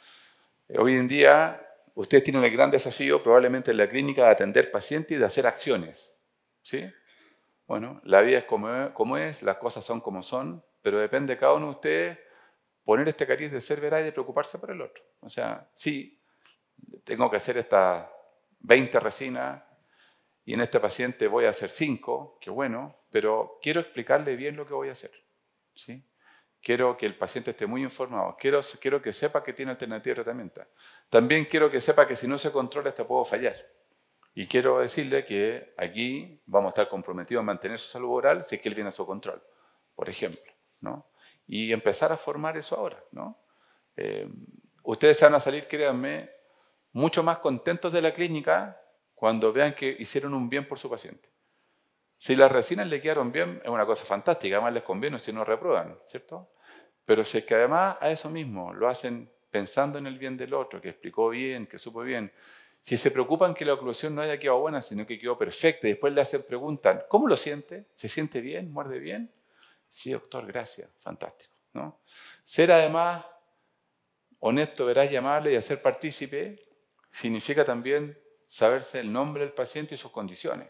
Hoy en día Usted tiene el gran desafío probablemente en la clínica de atender pacientes y de hacer acciones. ¿Sí? Bueno, la vida es como, es, las cosas son como son, pero depende de cada uno de ustedes poner este cariz de ser veraz y de preocuparse por el otro. O sea, sí, tengo que hacer estas 20 resinas y en este paciente voy a hacer 5, qué bueno, pero quiero explicarle bien lo que voy a hacer. ¿sí? Quiero que el paciente esté muy informado. Quiero, quiero que sepa que tiene alternativa de tratamiento. También quiero que sepa que si no se controla, esto puedo fallar. Y quiero decirle que aquí vamos a estar comprometidos a mantener su salud oral si es que él viene a su control, por ejemplo. ¿no? Y empezar a formar eso ahora. ¿no? Eh, ustedes van a salir, créanme, mucho más contentos de la clínica cuando vean que hicieron un bien por su paciente. Si las resinas le quedaron bien, es una cosa fantástica, además les conviene si no reprueban, ¿cierto? Pero si es que además a eso mismo lo hacen pensando en el bien del otro, que explicó bien, que supo bien, si se preocupan que la oclusión no haya quedado buena, sino que quedó perfecta, y después le hacen preguntan, ¿cómo lo siente? ¿Se siente bien? ¿Muerde bien? Sí, doctor, gracias, fantástico. ¿no? Ser además honesto, verás, llamarle y hacer partícipe significa también saberse el nombre del paciente y sus condiciones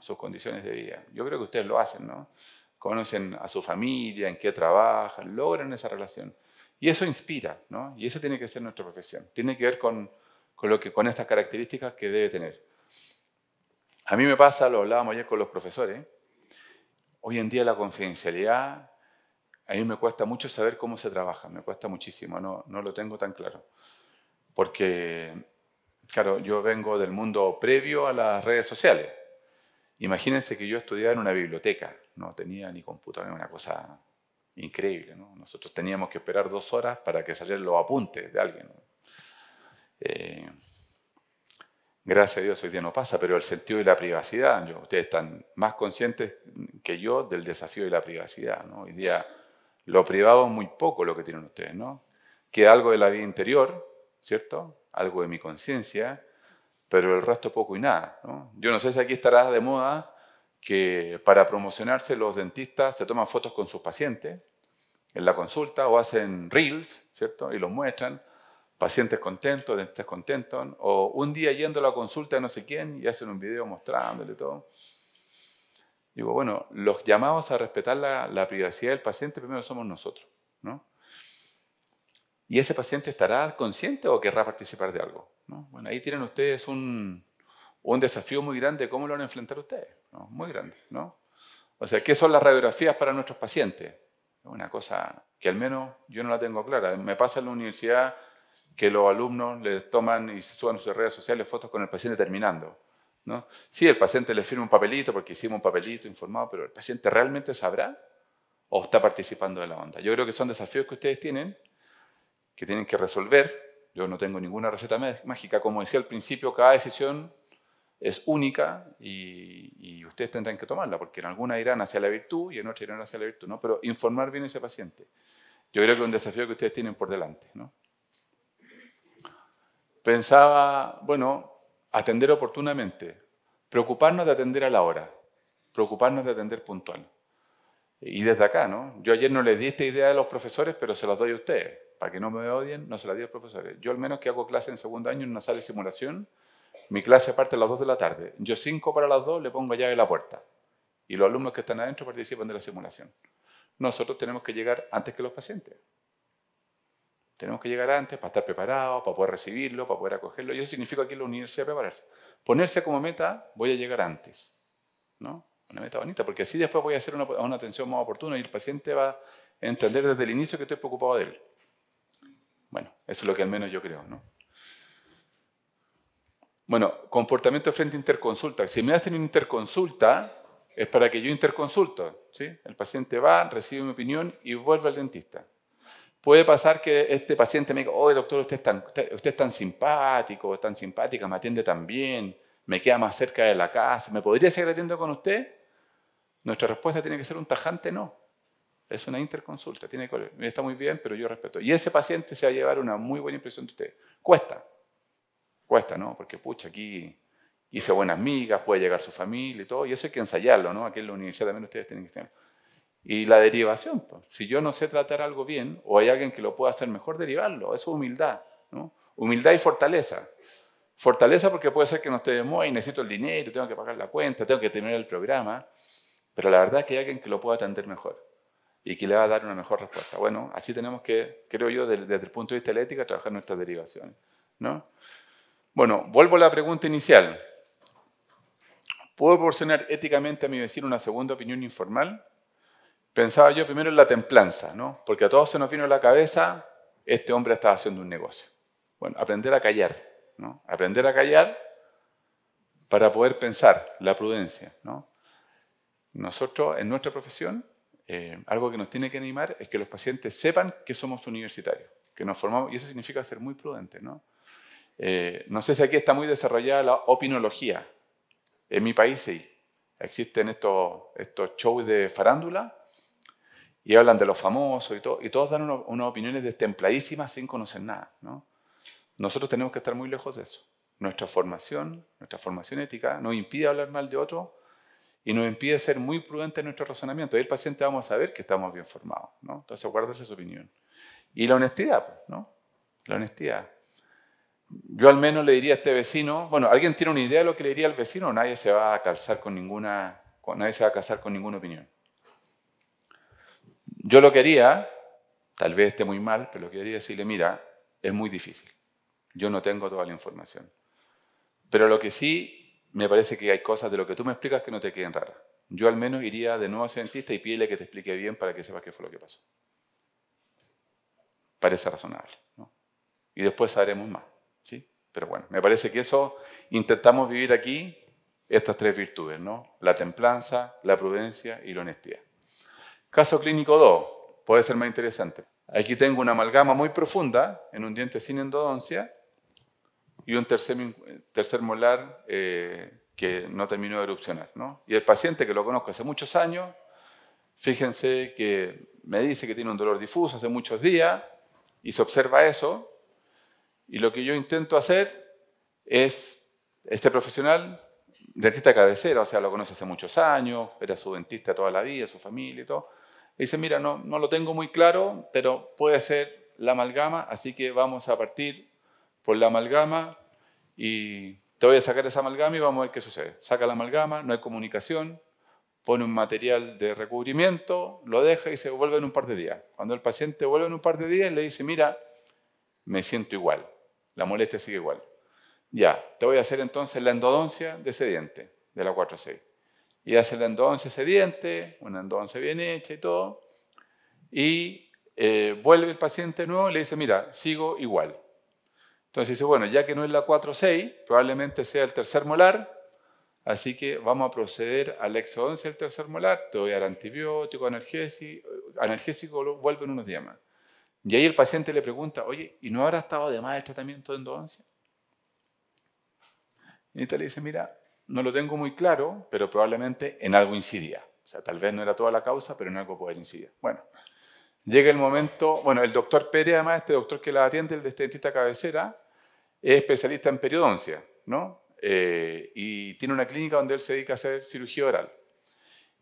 sus condiciones de vida. Yo creo que ustedes lo hacen, ¿no? Conocen a su familia, en qué trabajan, logran esa relación. Y eso inspira, ¿no? Y eso tiene que ser nuestra profesión. Tiene que ver con, con, lo que, con estas características que debe tener. A mí me pasa, lo hablábamos ayer con los profesores, hoy en día la confidencialidad, a mí me cuesta mucho saber cómo se trabaja, me cuesta muchísimo, no, no lo tengo tan claro. Porque, claro, yo vengo del mundo previo a las redes sociales. Imagínense que yo estudiaba en una biblioteca, no tenía ni computador, una cosa increíble. Nosotros teníamos que esperar dos horas para que salieran los apuntes de alguien. Eh, gracias a Dios hoy día no pasa, pero el sentido de la privacidad, ustedes están más conscientes que yo del desafío de la privacidad. Hoy día lo privado es muy poco lo que tienen ustedes, ¿no? Que algo de la vida interior, ¿cierto? Algo de mi conciencia, pero el resto poco y nada. Yo no sé si aquí estará de moda que para promocionarse los dentistas se toman fotos con sus pacientes en la consulta o hacen reels, ¿cierto? Y los muestran, pacientes contentos, dentistas contentos, o un día yendo a la consulta de no sé quién y hacen un video mostrándole todo. Digo, bueno, los llamados a respetar la, la privacidad del paciente primero somos nosotros, ¿no? ¿Y ese paciente estará consciente o querrá participar de algo? Bueno, ahí tienen ustedes un, desafío muy grande. ¿Cómo lo van a enfrentar ustedes? Muy grande. ¿no? O sea, ¿qué son las radiografías para nuestros pacientes? Es una cosa que al menos yo no la tengo clara. Me pasa en la universidad que los alumnos les toman y se suban sus redes sociales fotos con el paciente terminando. ¿no? Sí, el paciente le firma un papelito porque hicimos un papelito informado, pero ¿el paciente realmente sabrá o está participando de la onda? Yo creo que son desafíos que ustedes tienen que tienen que resolver. Yo no tengo ninguna receta mágica. Como decía al principio, cada decisión es única y, ustedes tendrán que tomarla, porque en alguna irán hacia la virtud y en otra irán hacia la virtud, ¿no? Pero informar bien a ese paciente. Yo creo que es un desafío que ustedes tienen por delante, ¿no? Pensaba, bueno, atender oportunamente, preocuparnos de atender a la hora, preocuparnos de atender puntual. Y desde acá, ¿no? Yo ayer no les di esta idea a los profesores, pero se las doy a ustedes para que no me odien, no se la digo a los profesores. Yo al menos que hago clase en segundo año en una sala de simulación, mi clase parte a las 2 de la tarde. Yo 5 para las 2 le pongo llave en la puerta. Y los alumnos que están adentro participan de la simulación. Nosotros tenemos que llegar antes que los pacientes. Tenemos que llegar antes para estar preparados, para poder recibirlo, para poder acogerlo. Y eso significa aquí en la universidad prepararse. Ponerse como meta, voy a llegar antes. ¿no? Una meta bonita, porque así después voy a hacer una, una atención más oportuna y el paciente va a entender desde el inicio que estoy preocupado de él. Bueno, eso es lo que al menos yo creo, ¿no? Bueno, comportamiento frente a interconsulta. Si me hacen una interconsulta, es para que yo interconsulto. ¿sí? El paciente va, recibe mi opinión y vuelve al dentista. Puede pasar que este paciente me diga, oye doctor, usted es, tan, usted es tan simpático, tan simpática, me atiende tan bien, me queda más cerca de la casa, ¿me podría seguir atendiendo con usted? Nuestra respuesta tiene que ser un tajante no. Es una interconsulta, tiene que, está muy bien, pero yo respeto. Y ese paciente se va a llevar una muy buena impresión de usted. Cuesta, cuesta, ¿no? Porque, pucha, aquí hice buenas migas, puede llegar su familia y todo, y eso hay que ensayarlo, ¿no? Aquí en la universidad también ustedes tienen que hacerlo. Y la derivación, pues, si yo no sé tratar algo bien, o hay alguien que lo pueda hacer mejor, derivarlo, eso es humildad, ¿no? Humildad y fortaleza. Fortaleza porque puede ser que no esté de moda y necesito el dinero, tengo que pagar la cuenta, tengo que terminar el programa, pero la verdad es que hay alguien que lo pueda atender mejor y que le va a dar una mejor respuesta. Bueno, así tenemos que, creo yo, desde, el punto de vista de la ética, trabajar nuestras derivaciones. ¿no? Bueno, vuelvo a la pregunta inicial. ¿Puedo proporcionar éticamente a mi vecino una segunda opinión informal? Pensaba yo primero en la templanza, ¿no? Porque a todos se nos vino a la cabeza, este hombre estaba haciendo un negocio. Bueno, aprender a callar, ¿no? Aprender a callar para poder pensar, la prudencia, ¿no? Nosotros, en nuestra profesión, eh, algo que nos tiene que animar es que los pacientes sepan que somos universitarios, que nos formamos, y eso significa ser muy prudentes, ¿no? Eh, no sé si aquí está muy desarrollada la opinología. En mi país sí. Existen estos, estos shows de farándula y hablan de los famosos y, todo, y todos dan unas opiniones destempladísimas sin conocer nada. ¿no? Nosotros tenemos que estar muy lejos de eso. Nuestra formación, nuestra formación ética nos impide hablar mal de otro y nos impide ser muy prudentes en nuestro razonamiento. Y el paciente vamos a saber que estamos bien formados. ¿no? Entonces, acuérdese su opinión. Y la honestidad, pues, ¿no? La honestidad. Yo al menos le diría a este vecino, bueno, ¿alguien tiene una idea de lo que le diría al vecino? Nadie se va a casar con ninguna, nadie se va a casar con ninguna opinión. Yo lo quería, tal vez esté muy mal, pero lo quería decirle, mira, es muy difícil. Yo no tengo toda la información. Pero lo que sí, me parece que hay cosas de lo que tú me explicas que no te queden raras. Yo al menos iría de nuevo a ese dentista y pídele que te explique bien para que sepas qué fue lo que pasó. Parece razonable. ¿no? Y después sabremos más. ¿sí? Pero bueno, me parece que eso intentamos vivir aquí, estas tres virtudes, ¿no? La templanza, la prudencia y la honestidad. Caso clínico 2, puede ser más interesante. Aquí tengo una amalgama muy profunda en un diente sin endodoncia y un tercer, tercer molar eh, que no terminó de erupcionar. ¿no? Y el paciente que lo conozco hace muchos años, fíjense que me dice que tiene un dolor difuso hace muchos días y se observa eso. Y lo que yo intento hacer es, este profesional, dentista cabecera, o sea, lo conoce hace muchos años, era su dentista toda la vida, su familia y todo dice, mira, no, no lo tengo muy claro, pero puede ser la amalgama, así que vamos a partir por la amalgama y te voy a sacar esa amalgama y vamos a ver qué sucede. Saca la amalgama, no hay comunicación, pone un material de recubrimiento, lo deja y se vuelve en un par de días. Cuando el paciente vuelve en un par de días, le dice, mira, me siento igual, la molestia sigue igual. Ya, te voy a hacer entonces la endodoncia de ese diente, de la 4-6 y hace la endodoncia ese diente, una endodoncia bien hecha y todo, y eh, vuelve el paciente nuevo y le dice, mira, sigo igual. Entonces dice, bueno, ya que no es la 4-6, probablemente sea el tercer molar, así que vamos a proceder a la exodoncia del tercer molar, te voy a dar antibiótico, analgésico, analgésico vuelve en unos días más. Y ahí el paciente le pregunta, oye, ¿y no habrá estado de más el tratamiento de endodoncia? Y este le dice, mira, no lo tengo muy claro, pero probablemente en algo incidía. O sea, tal vez no era toda la causa, pero en algo puede incidir. Bueno, llega el momento, bueno, el doctor Pérez, además, este doctor que la atiende, el de dentista cabecera, es especialista en periodoncia, ¿no? Eh, y tiene una clínica donde él se dedica a hacer cirugía oral.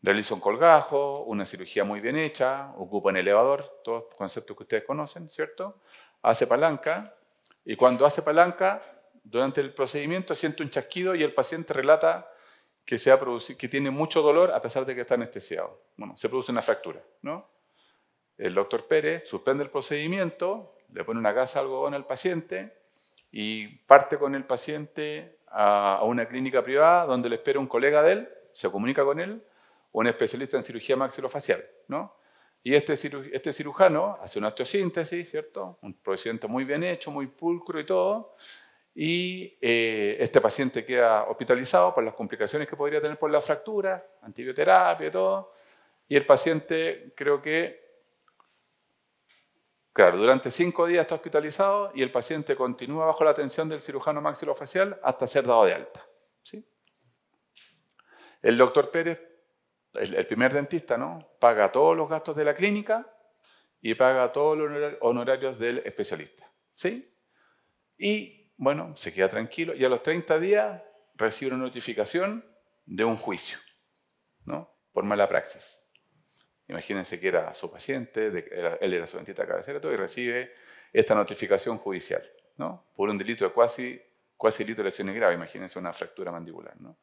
Realiza un colgajo, una cirugía muy bien hecha, ocupa un elevador, todos conceptos que ustedes conocen, ¿cierto? Hace palanca, y cuando hace palanca, durante el procedimiento siente un chasquido y el paciente relata que, se ha que tiene mucho dolor a pesar de que está anestesiado. Bueno, se produce una fractura. ¿no? El doctor Pérez suspende el procedimiento, le pone una gasa algodón al paciente y parte con el paciente a, una clínica privada donde le espera un colega de él, se comunica con él, un especialista en cirugía maxilofacial. ¿no? Y este, este cirujano hace una osteosíntesis, ¿cierto? Un procedimiento muy bien hecho, muy pulcro y todo, y eh, este paciente queda hospitalizado por las complicaciones que podría tener por la fractura, antibioterapia y todo, y el paciente creo que, claro, durante cinco días está hospitalizado y el paciente continúa bajo la atención del cirujano maxilofacial hasta ser dado de alta. ¿sí? El doctor Pérez, el, el primer dentista, ¿no? paga todos los gastos de la clínica y paga todos los honorarios del especialista. ¿sí? Y bueno, se queda tranquilo y a los 30 días recibe una notificación de un juicio, ¿no? Por mala praxis. Imagínense que era su paciente, él era su dentista cabecera todo, y recibe esta notificación judicial, ¿no? Por un delito de cuasi, cuasi delito de lesiones graves, imagínense una fractura mandibular, ¿no?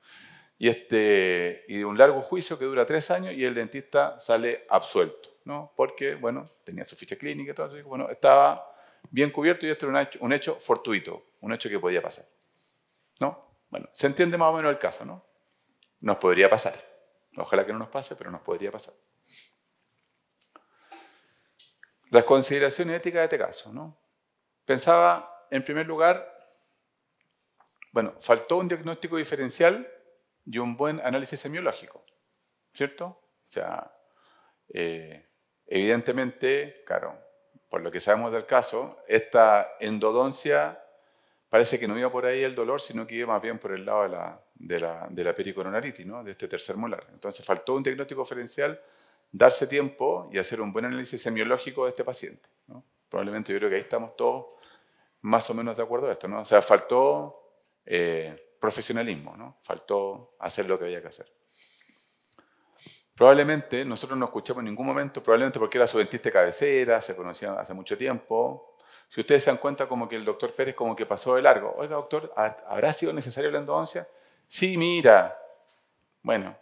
Y, este, y de un largo juicio que dura tres años y el dentista sale absuelto, ¿no? Porque, bueno, tenía su ficha clínica y todo, eso, bueno, estaba bien cubierto y esto era un hecho, fortuito, un hecho que podía pasar. ¿No? Bueno, se entiende más o menos el caso, ¿no? Nos podría pasar. Ojalá que no nos pase, pero nos podría pasar. Las consideraciones éticas de este caso. ¿no? Pensaba, en primer lugar, bueno, faltó un diagnóstico diferencial y un buen análisis semiológico, ¿cierto? O sea, eh, evidentemente, claro, por lo que sabemos del caso, esta endodoncia parece que no iba por ahí el dolor, sino que iba más bien por el lado de la, de la, de la pericoronaritis, ¿no? de este tercer molar. Entonces faltó un diagnóstico diferencial, darse tiempo y hacer un buen análisis semiológico de este paciente. ¿no? Probablemente yo creo que ahí estamos todos más o menos de acuerdo a esto. ¿no? O sea, faltó eh, profesionalismo, ¿no? faltó hacer lo que había que hacer. Probablemente nosotros no escuchamos en ningún momento, probablemente porque era su dentista de cabecera, se conocía hace mucho tiempo. Si ustedes se dan cuenta como que el doctor Pérez como que pasó de largo, oiga doctor, ¿habrá sido necesario la endodoncia? Sí, mira, bueno,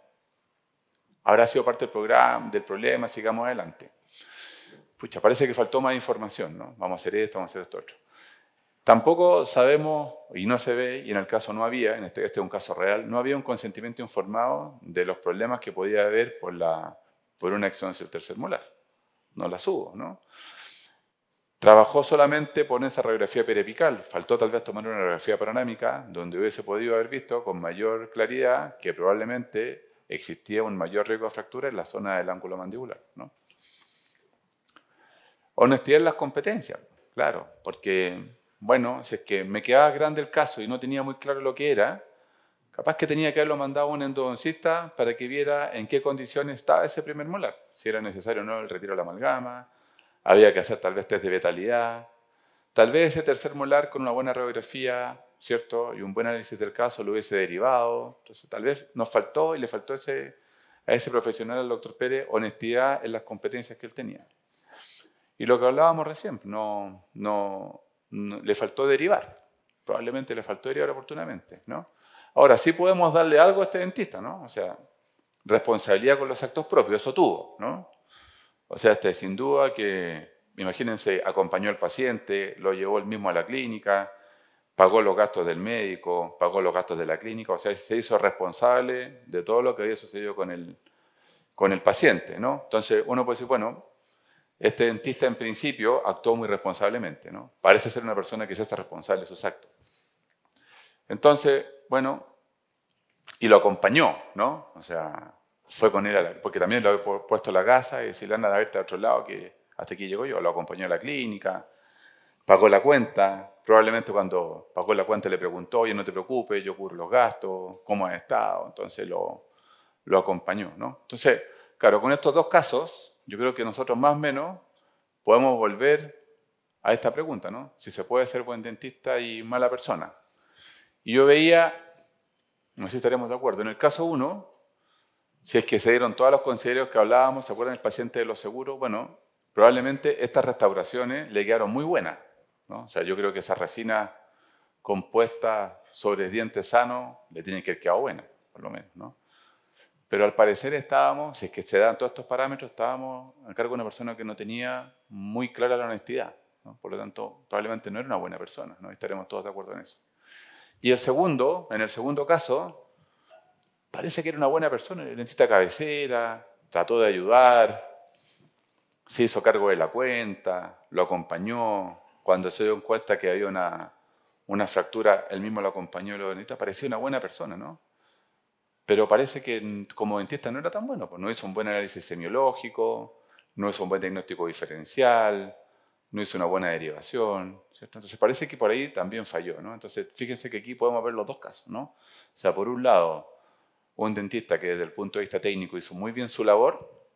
habrá sido parte del programa, del problema, sigamos adelante. Pucha, parece que faltó más información, ¿no? Vamos a hacer esto, vamos a hacer esto otro. Tampoco sabemos, y no se ve, y en el caso no había, en este, este es un caso real, no había un consentimiento informado de los problemas que podía haber por, la, por una exoncia del tercer molar. No las hubo, ¿no? Trabajó solamente por esa radiografía periapical. Faltó tal vez tomar una radiografía panorámica donde hubiese podido haber visto con mayor claridad que probablemente existía un mayor riesgo de fractura en la zona del ángulo mandibular. ¿no? Honestidad en las competencias, claro, porque bueno, si es que me quedaba grande el caso y no tenía muy claro lo que era, capaz que tenía que haberlo mandado a un endodoncista para que viera en qué condiciones estaba ese primer molar, si era necesario o no el retiro de la amalgama, había que hacer tal vez test de vitalidad, tal vez ese tercer molar con una buena radiografía, ¿cierto? Y un buen análisis del caso lo hubiese derivado, entonces tal vez nos faltó y le faltó ese, a ese profesional, al doctor Pérez, honestidad en las competencias que él tenía. Y lo que hablábamos recién, no, no, le faltó derivar. Probablemente le faltó derivar oportunamente, ¿no? Ahora, sí podemos darle algo a este dentista, ¿no? O sea, responsabilidad con los actos propios, eso tuvo, ¿no? O sea, este, sin duda que, imagínense, acompañó al paciente, lo llevó él mismo a la clínica, pagó los gastos del médico, pagó los gastos de la clínica, o sea, se hizo responsable de todo lo que había sucedido con el, con el paciente, ¿no? Entonces, uno puede decir, bueno, este dentista en principio actuó muy responsablemente, ¿no? Parece ser una persona que se hace responsable de sus actos. Entonces, bueno, y lo acompañó, ¿no? O sea, fue con él, porque también lo había puesto la casa y si le anda a verte a otro lado, que hasta aquí llegó yo, lo acompañó a la clínica, pagó la cuenta, probablemente cuando pagó la cuenta le preguntó, oye, no te preocupes, yo cubro los gastos, ¿cómo has estado? Entonces lo, lo acompañó, ¿no? Entonces, claro, con estos dos casos, yo creo que nosotros más o menos podemos volver a esta pregunta, ¿no? Si se puede ser buen dentista y mala persona. Y yo veía, no sé si estaremos de acuerdo, en el caso 1, si es que se dieron todos los considerios que hablábamos, ¿se acuerdan del paciente de los seguros? Bueno, probablemente estas restauraciones le quedaron muy buenas. ¿no? O sea, yo creo que esa resina compuesta sobre dientes sanos le tiene que quedado buena, por lo menos. ¿no? Pero al parecer estábamos, si es que se dan todos estos parámetros, estábamos a cargo de una persona que no tenía muy clara la honestidad. Por lo tanto, probablemente no era una buena persona. ¿no? Estaremos todos de acuerdo en eso. Y el segundo, en el segundo caso, parece que era una buena persona. El dentista cabecera, trató de ayudar, se hizo cargo de la cuenta, lo acompañó. Cuando se dio cuenta que había una, una fractura, él mismo lo acompañó y lo dentista. Parecía una buena persona, ¿no? Pero parece que como dentista no era tan bueno, pues no hizo un buen análisis semiológico, no hizo un buen diagnóstico diferencial, no hizo una buena derivación, Entonces parece que por ahí también falló, ¿no? Entonces fíjense que aquí podemos ver los dos casos, ¿no? O sea, por un lado, un dentista que desde el punto de vista técnico hizo muy bien su labor,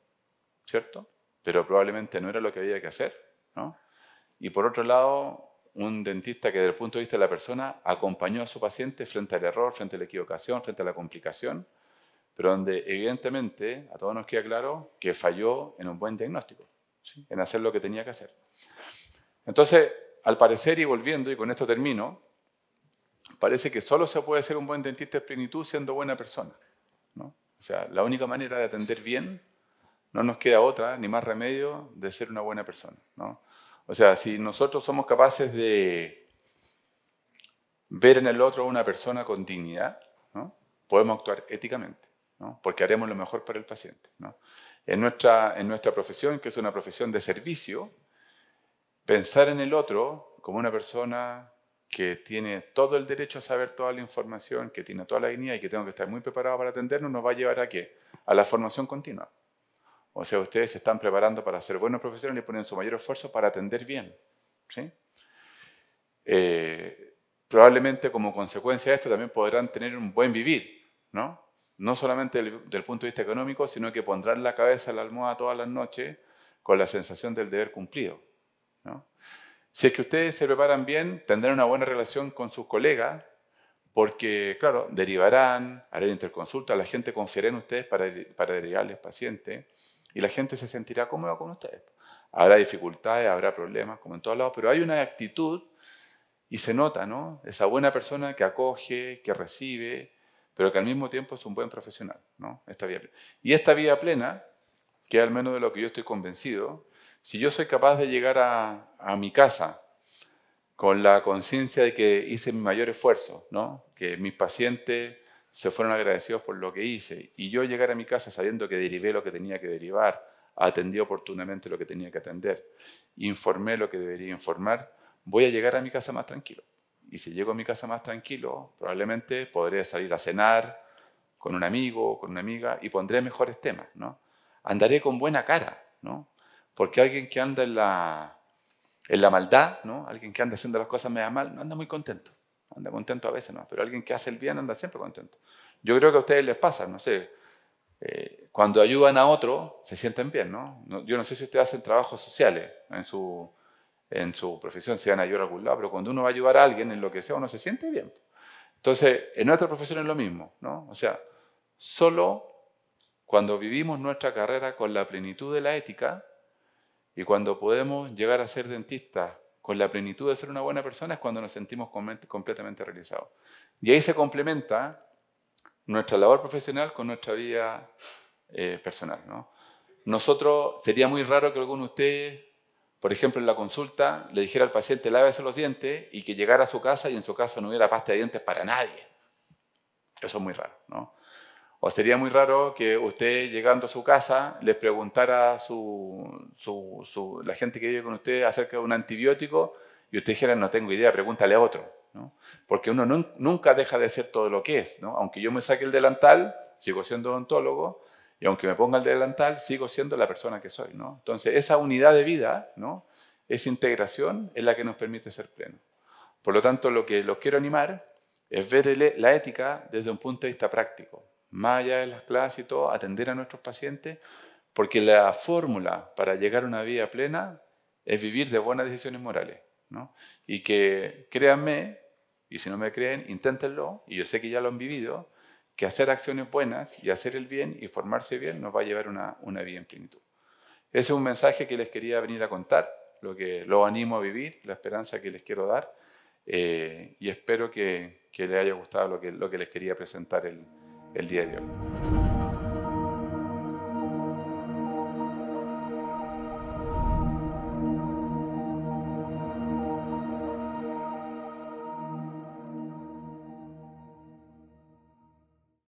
¿cierto? Pero probablemente no era lo que había que hacer, ¿no? Y por otro lado, un dentista que desde el punto de vista de la persona acompañó a su paciente frente al error, frente a la equivocación, frente a la complicación, pero donde evidentemente a todos nos queda claro que falló en un buen diagnóstico, en hacer lo que tenía que hacer. Entonces, al parecer, y volviendo, y con esto termino, parece que solo se puede ser un buen dentista de plenitud siendo buena persona. ¿no? O sea, la única manera de atender bien, no nos queda otra, ni más remedio, de ser una buena persona. O sea, si nosotros somos capaces de ver en el otro una persona con dignidad, podemos actuar éticamente, porque haremos lo mejor para el paciente. En, nuestra, en nuestra profesión, que es una profesión de servicio, pensar en el otro como una persona que tiene todo el derecho a saber toda la información, que tiene toda la dignidad y que tengo que estar muy preparado para atendernos, nos va a llevar a qué? A la formación continua. O sea, ustedes se están preparando para ser buenos profesionales y ponen su mayor esfuerzo para atender bien. ¿sí? Eh, probablemente como consecuencia de esto también podrán tener un buen vivir, ¿no? No solamente del, punto de vista económico, sino que pondrán la cabeza en la almohada todas las noches con la sensación del deber cumplido. ¿no? Si es que ustedes se preparan bien, tendrán una buena relación con sus colegas, porque, claro, derivarán, harán interconsulta, la gente confiará en ustedes para, para derivarles pacientes y la gente se sentirá cómoda con ustedes. Habrá dificultades, habrá problemas, como en todos lados, pero hay una actitud y se nota, ¿no? Esa buena persona que acoge, que recibe, pero que al mismo tiempo es un buen profesional, ¿no? Esta vía Y esta vía plena, que al menos de lo que yo estoy convencido, si yo soy capaz de llegar a, a mi casa con la conciencia de que hice mi mayor esfuerzo, ¿no? Que mis pacientes se fueron agradecidos por lo que hice y yo llegar a mi casa sabiendo que derivé lo que tenía que derivar, atendí oportunamente lo que tenía que atender, informé lo que debería informar, voy a llegar a mi casa más tranquilo. Y si llego a mi casa más tranquilo, probablemente podré salir a cenar con un amigo, con una amiga y pondré mejores temas, ¿no? Andaré con buena cara, ¿no? Porque alguien que anda en la, en la maldad, ¿no? Alguien que anda haciendo las cosas medio mal, no anda muy contento anda contento a veces, ¿no? Pero alguien que hace el bien anda siempre contento. Yo creo que a ustedes les pasa, no sé, eh, cuando ayudan a otro, se sienten bien, ¿no? Yo no sé si ustedes hacen trabajos sociales en su, en su profesión, si van a ayudar a algún lado, pero cuando uno va a ayudar a alguien en lo que sea, uno se siente bien. Entonces, en nuestra profesión es lo mismo, ¿no? O sea, solo cuando vivimos nuestra carrera con la plenitud de la ética y cuando podemos llegar a ser dentistas con la plenitud de ser una buena persona es cuando nos sentimos completamente realizados. Y ahí se complementa nuestra labor profesional con nuestra vida eh, personal. Nosotros, sería muy raro que alguno de ustedes, por ejemplo, en la consulta, le dijera al paciente lávese los dientes y que llegara a su casa y en su casa no hubiera pasta de dientes para nadie. Eso es muy raro. ¿no? O sería muy raro que usted llegando a su casa les preguntara a su, la gente que vive con usted acerca de un antibiótico y usted dijera, no tengo idea, pregúntale a otro. Porque uno nunca deja de ser todo lo que es. Aunque yo me saque el delantal, sigo siendo odontólogo, y aunque me ponga el delantal, sigo siendo la persona que soy. ¿no? Entonces, esa unidad de vida, ¿no? esa integración es la que nos permite ser plenos. Por lo tanto, lo que los quiero animar es ver la ética desde un punto de vista práctico más allá de las clases y todo, atender a nuestros pacientes, porque la fórmula para llegar a una vida plena es vivir de buenas decisiones morales. ¿no? Y que créanme, y si no me creen, inténtenlo, y yo sé que ya lo han vivido, que hacer acciones buenas y hacer el bien y formarse bien nos va a llevar una, una vida en plenitud. Ese es un mensaje que les quería venir a contar, lo que lo animo a vivir, la esperanza que les quiero dar, eh, y espero que, que les haya gustado lo que, lo que les quería presentar el, el día de hoy.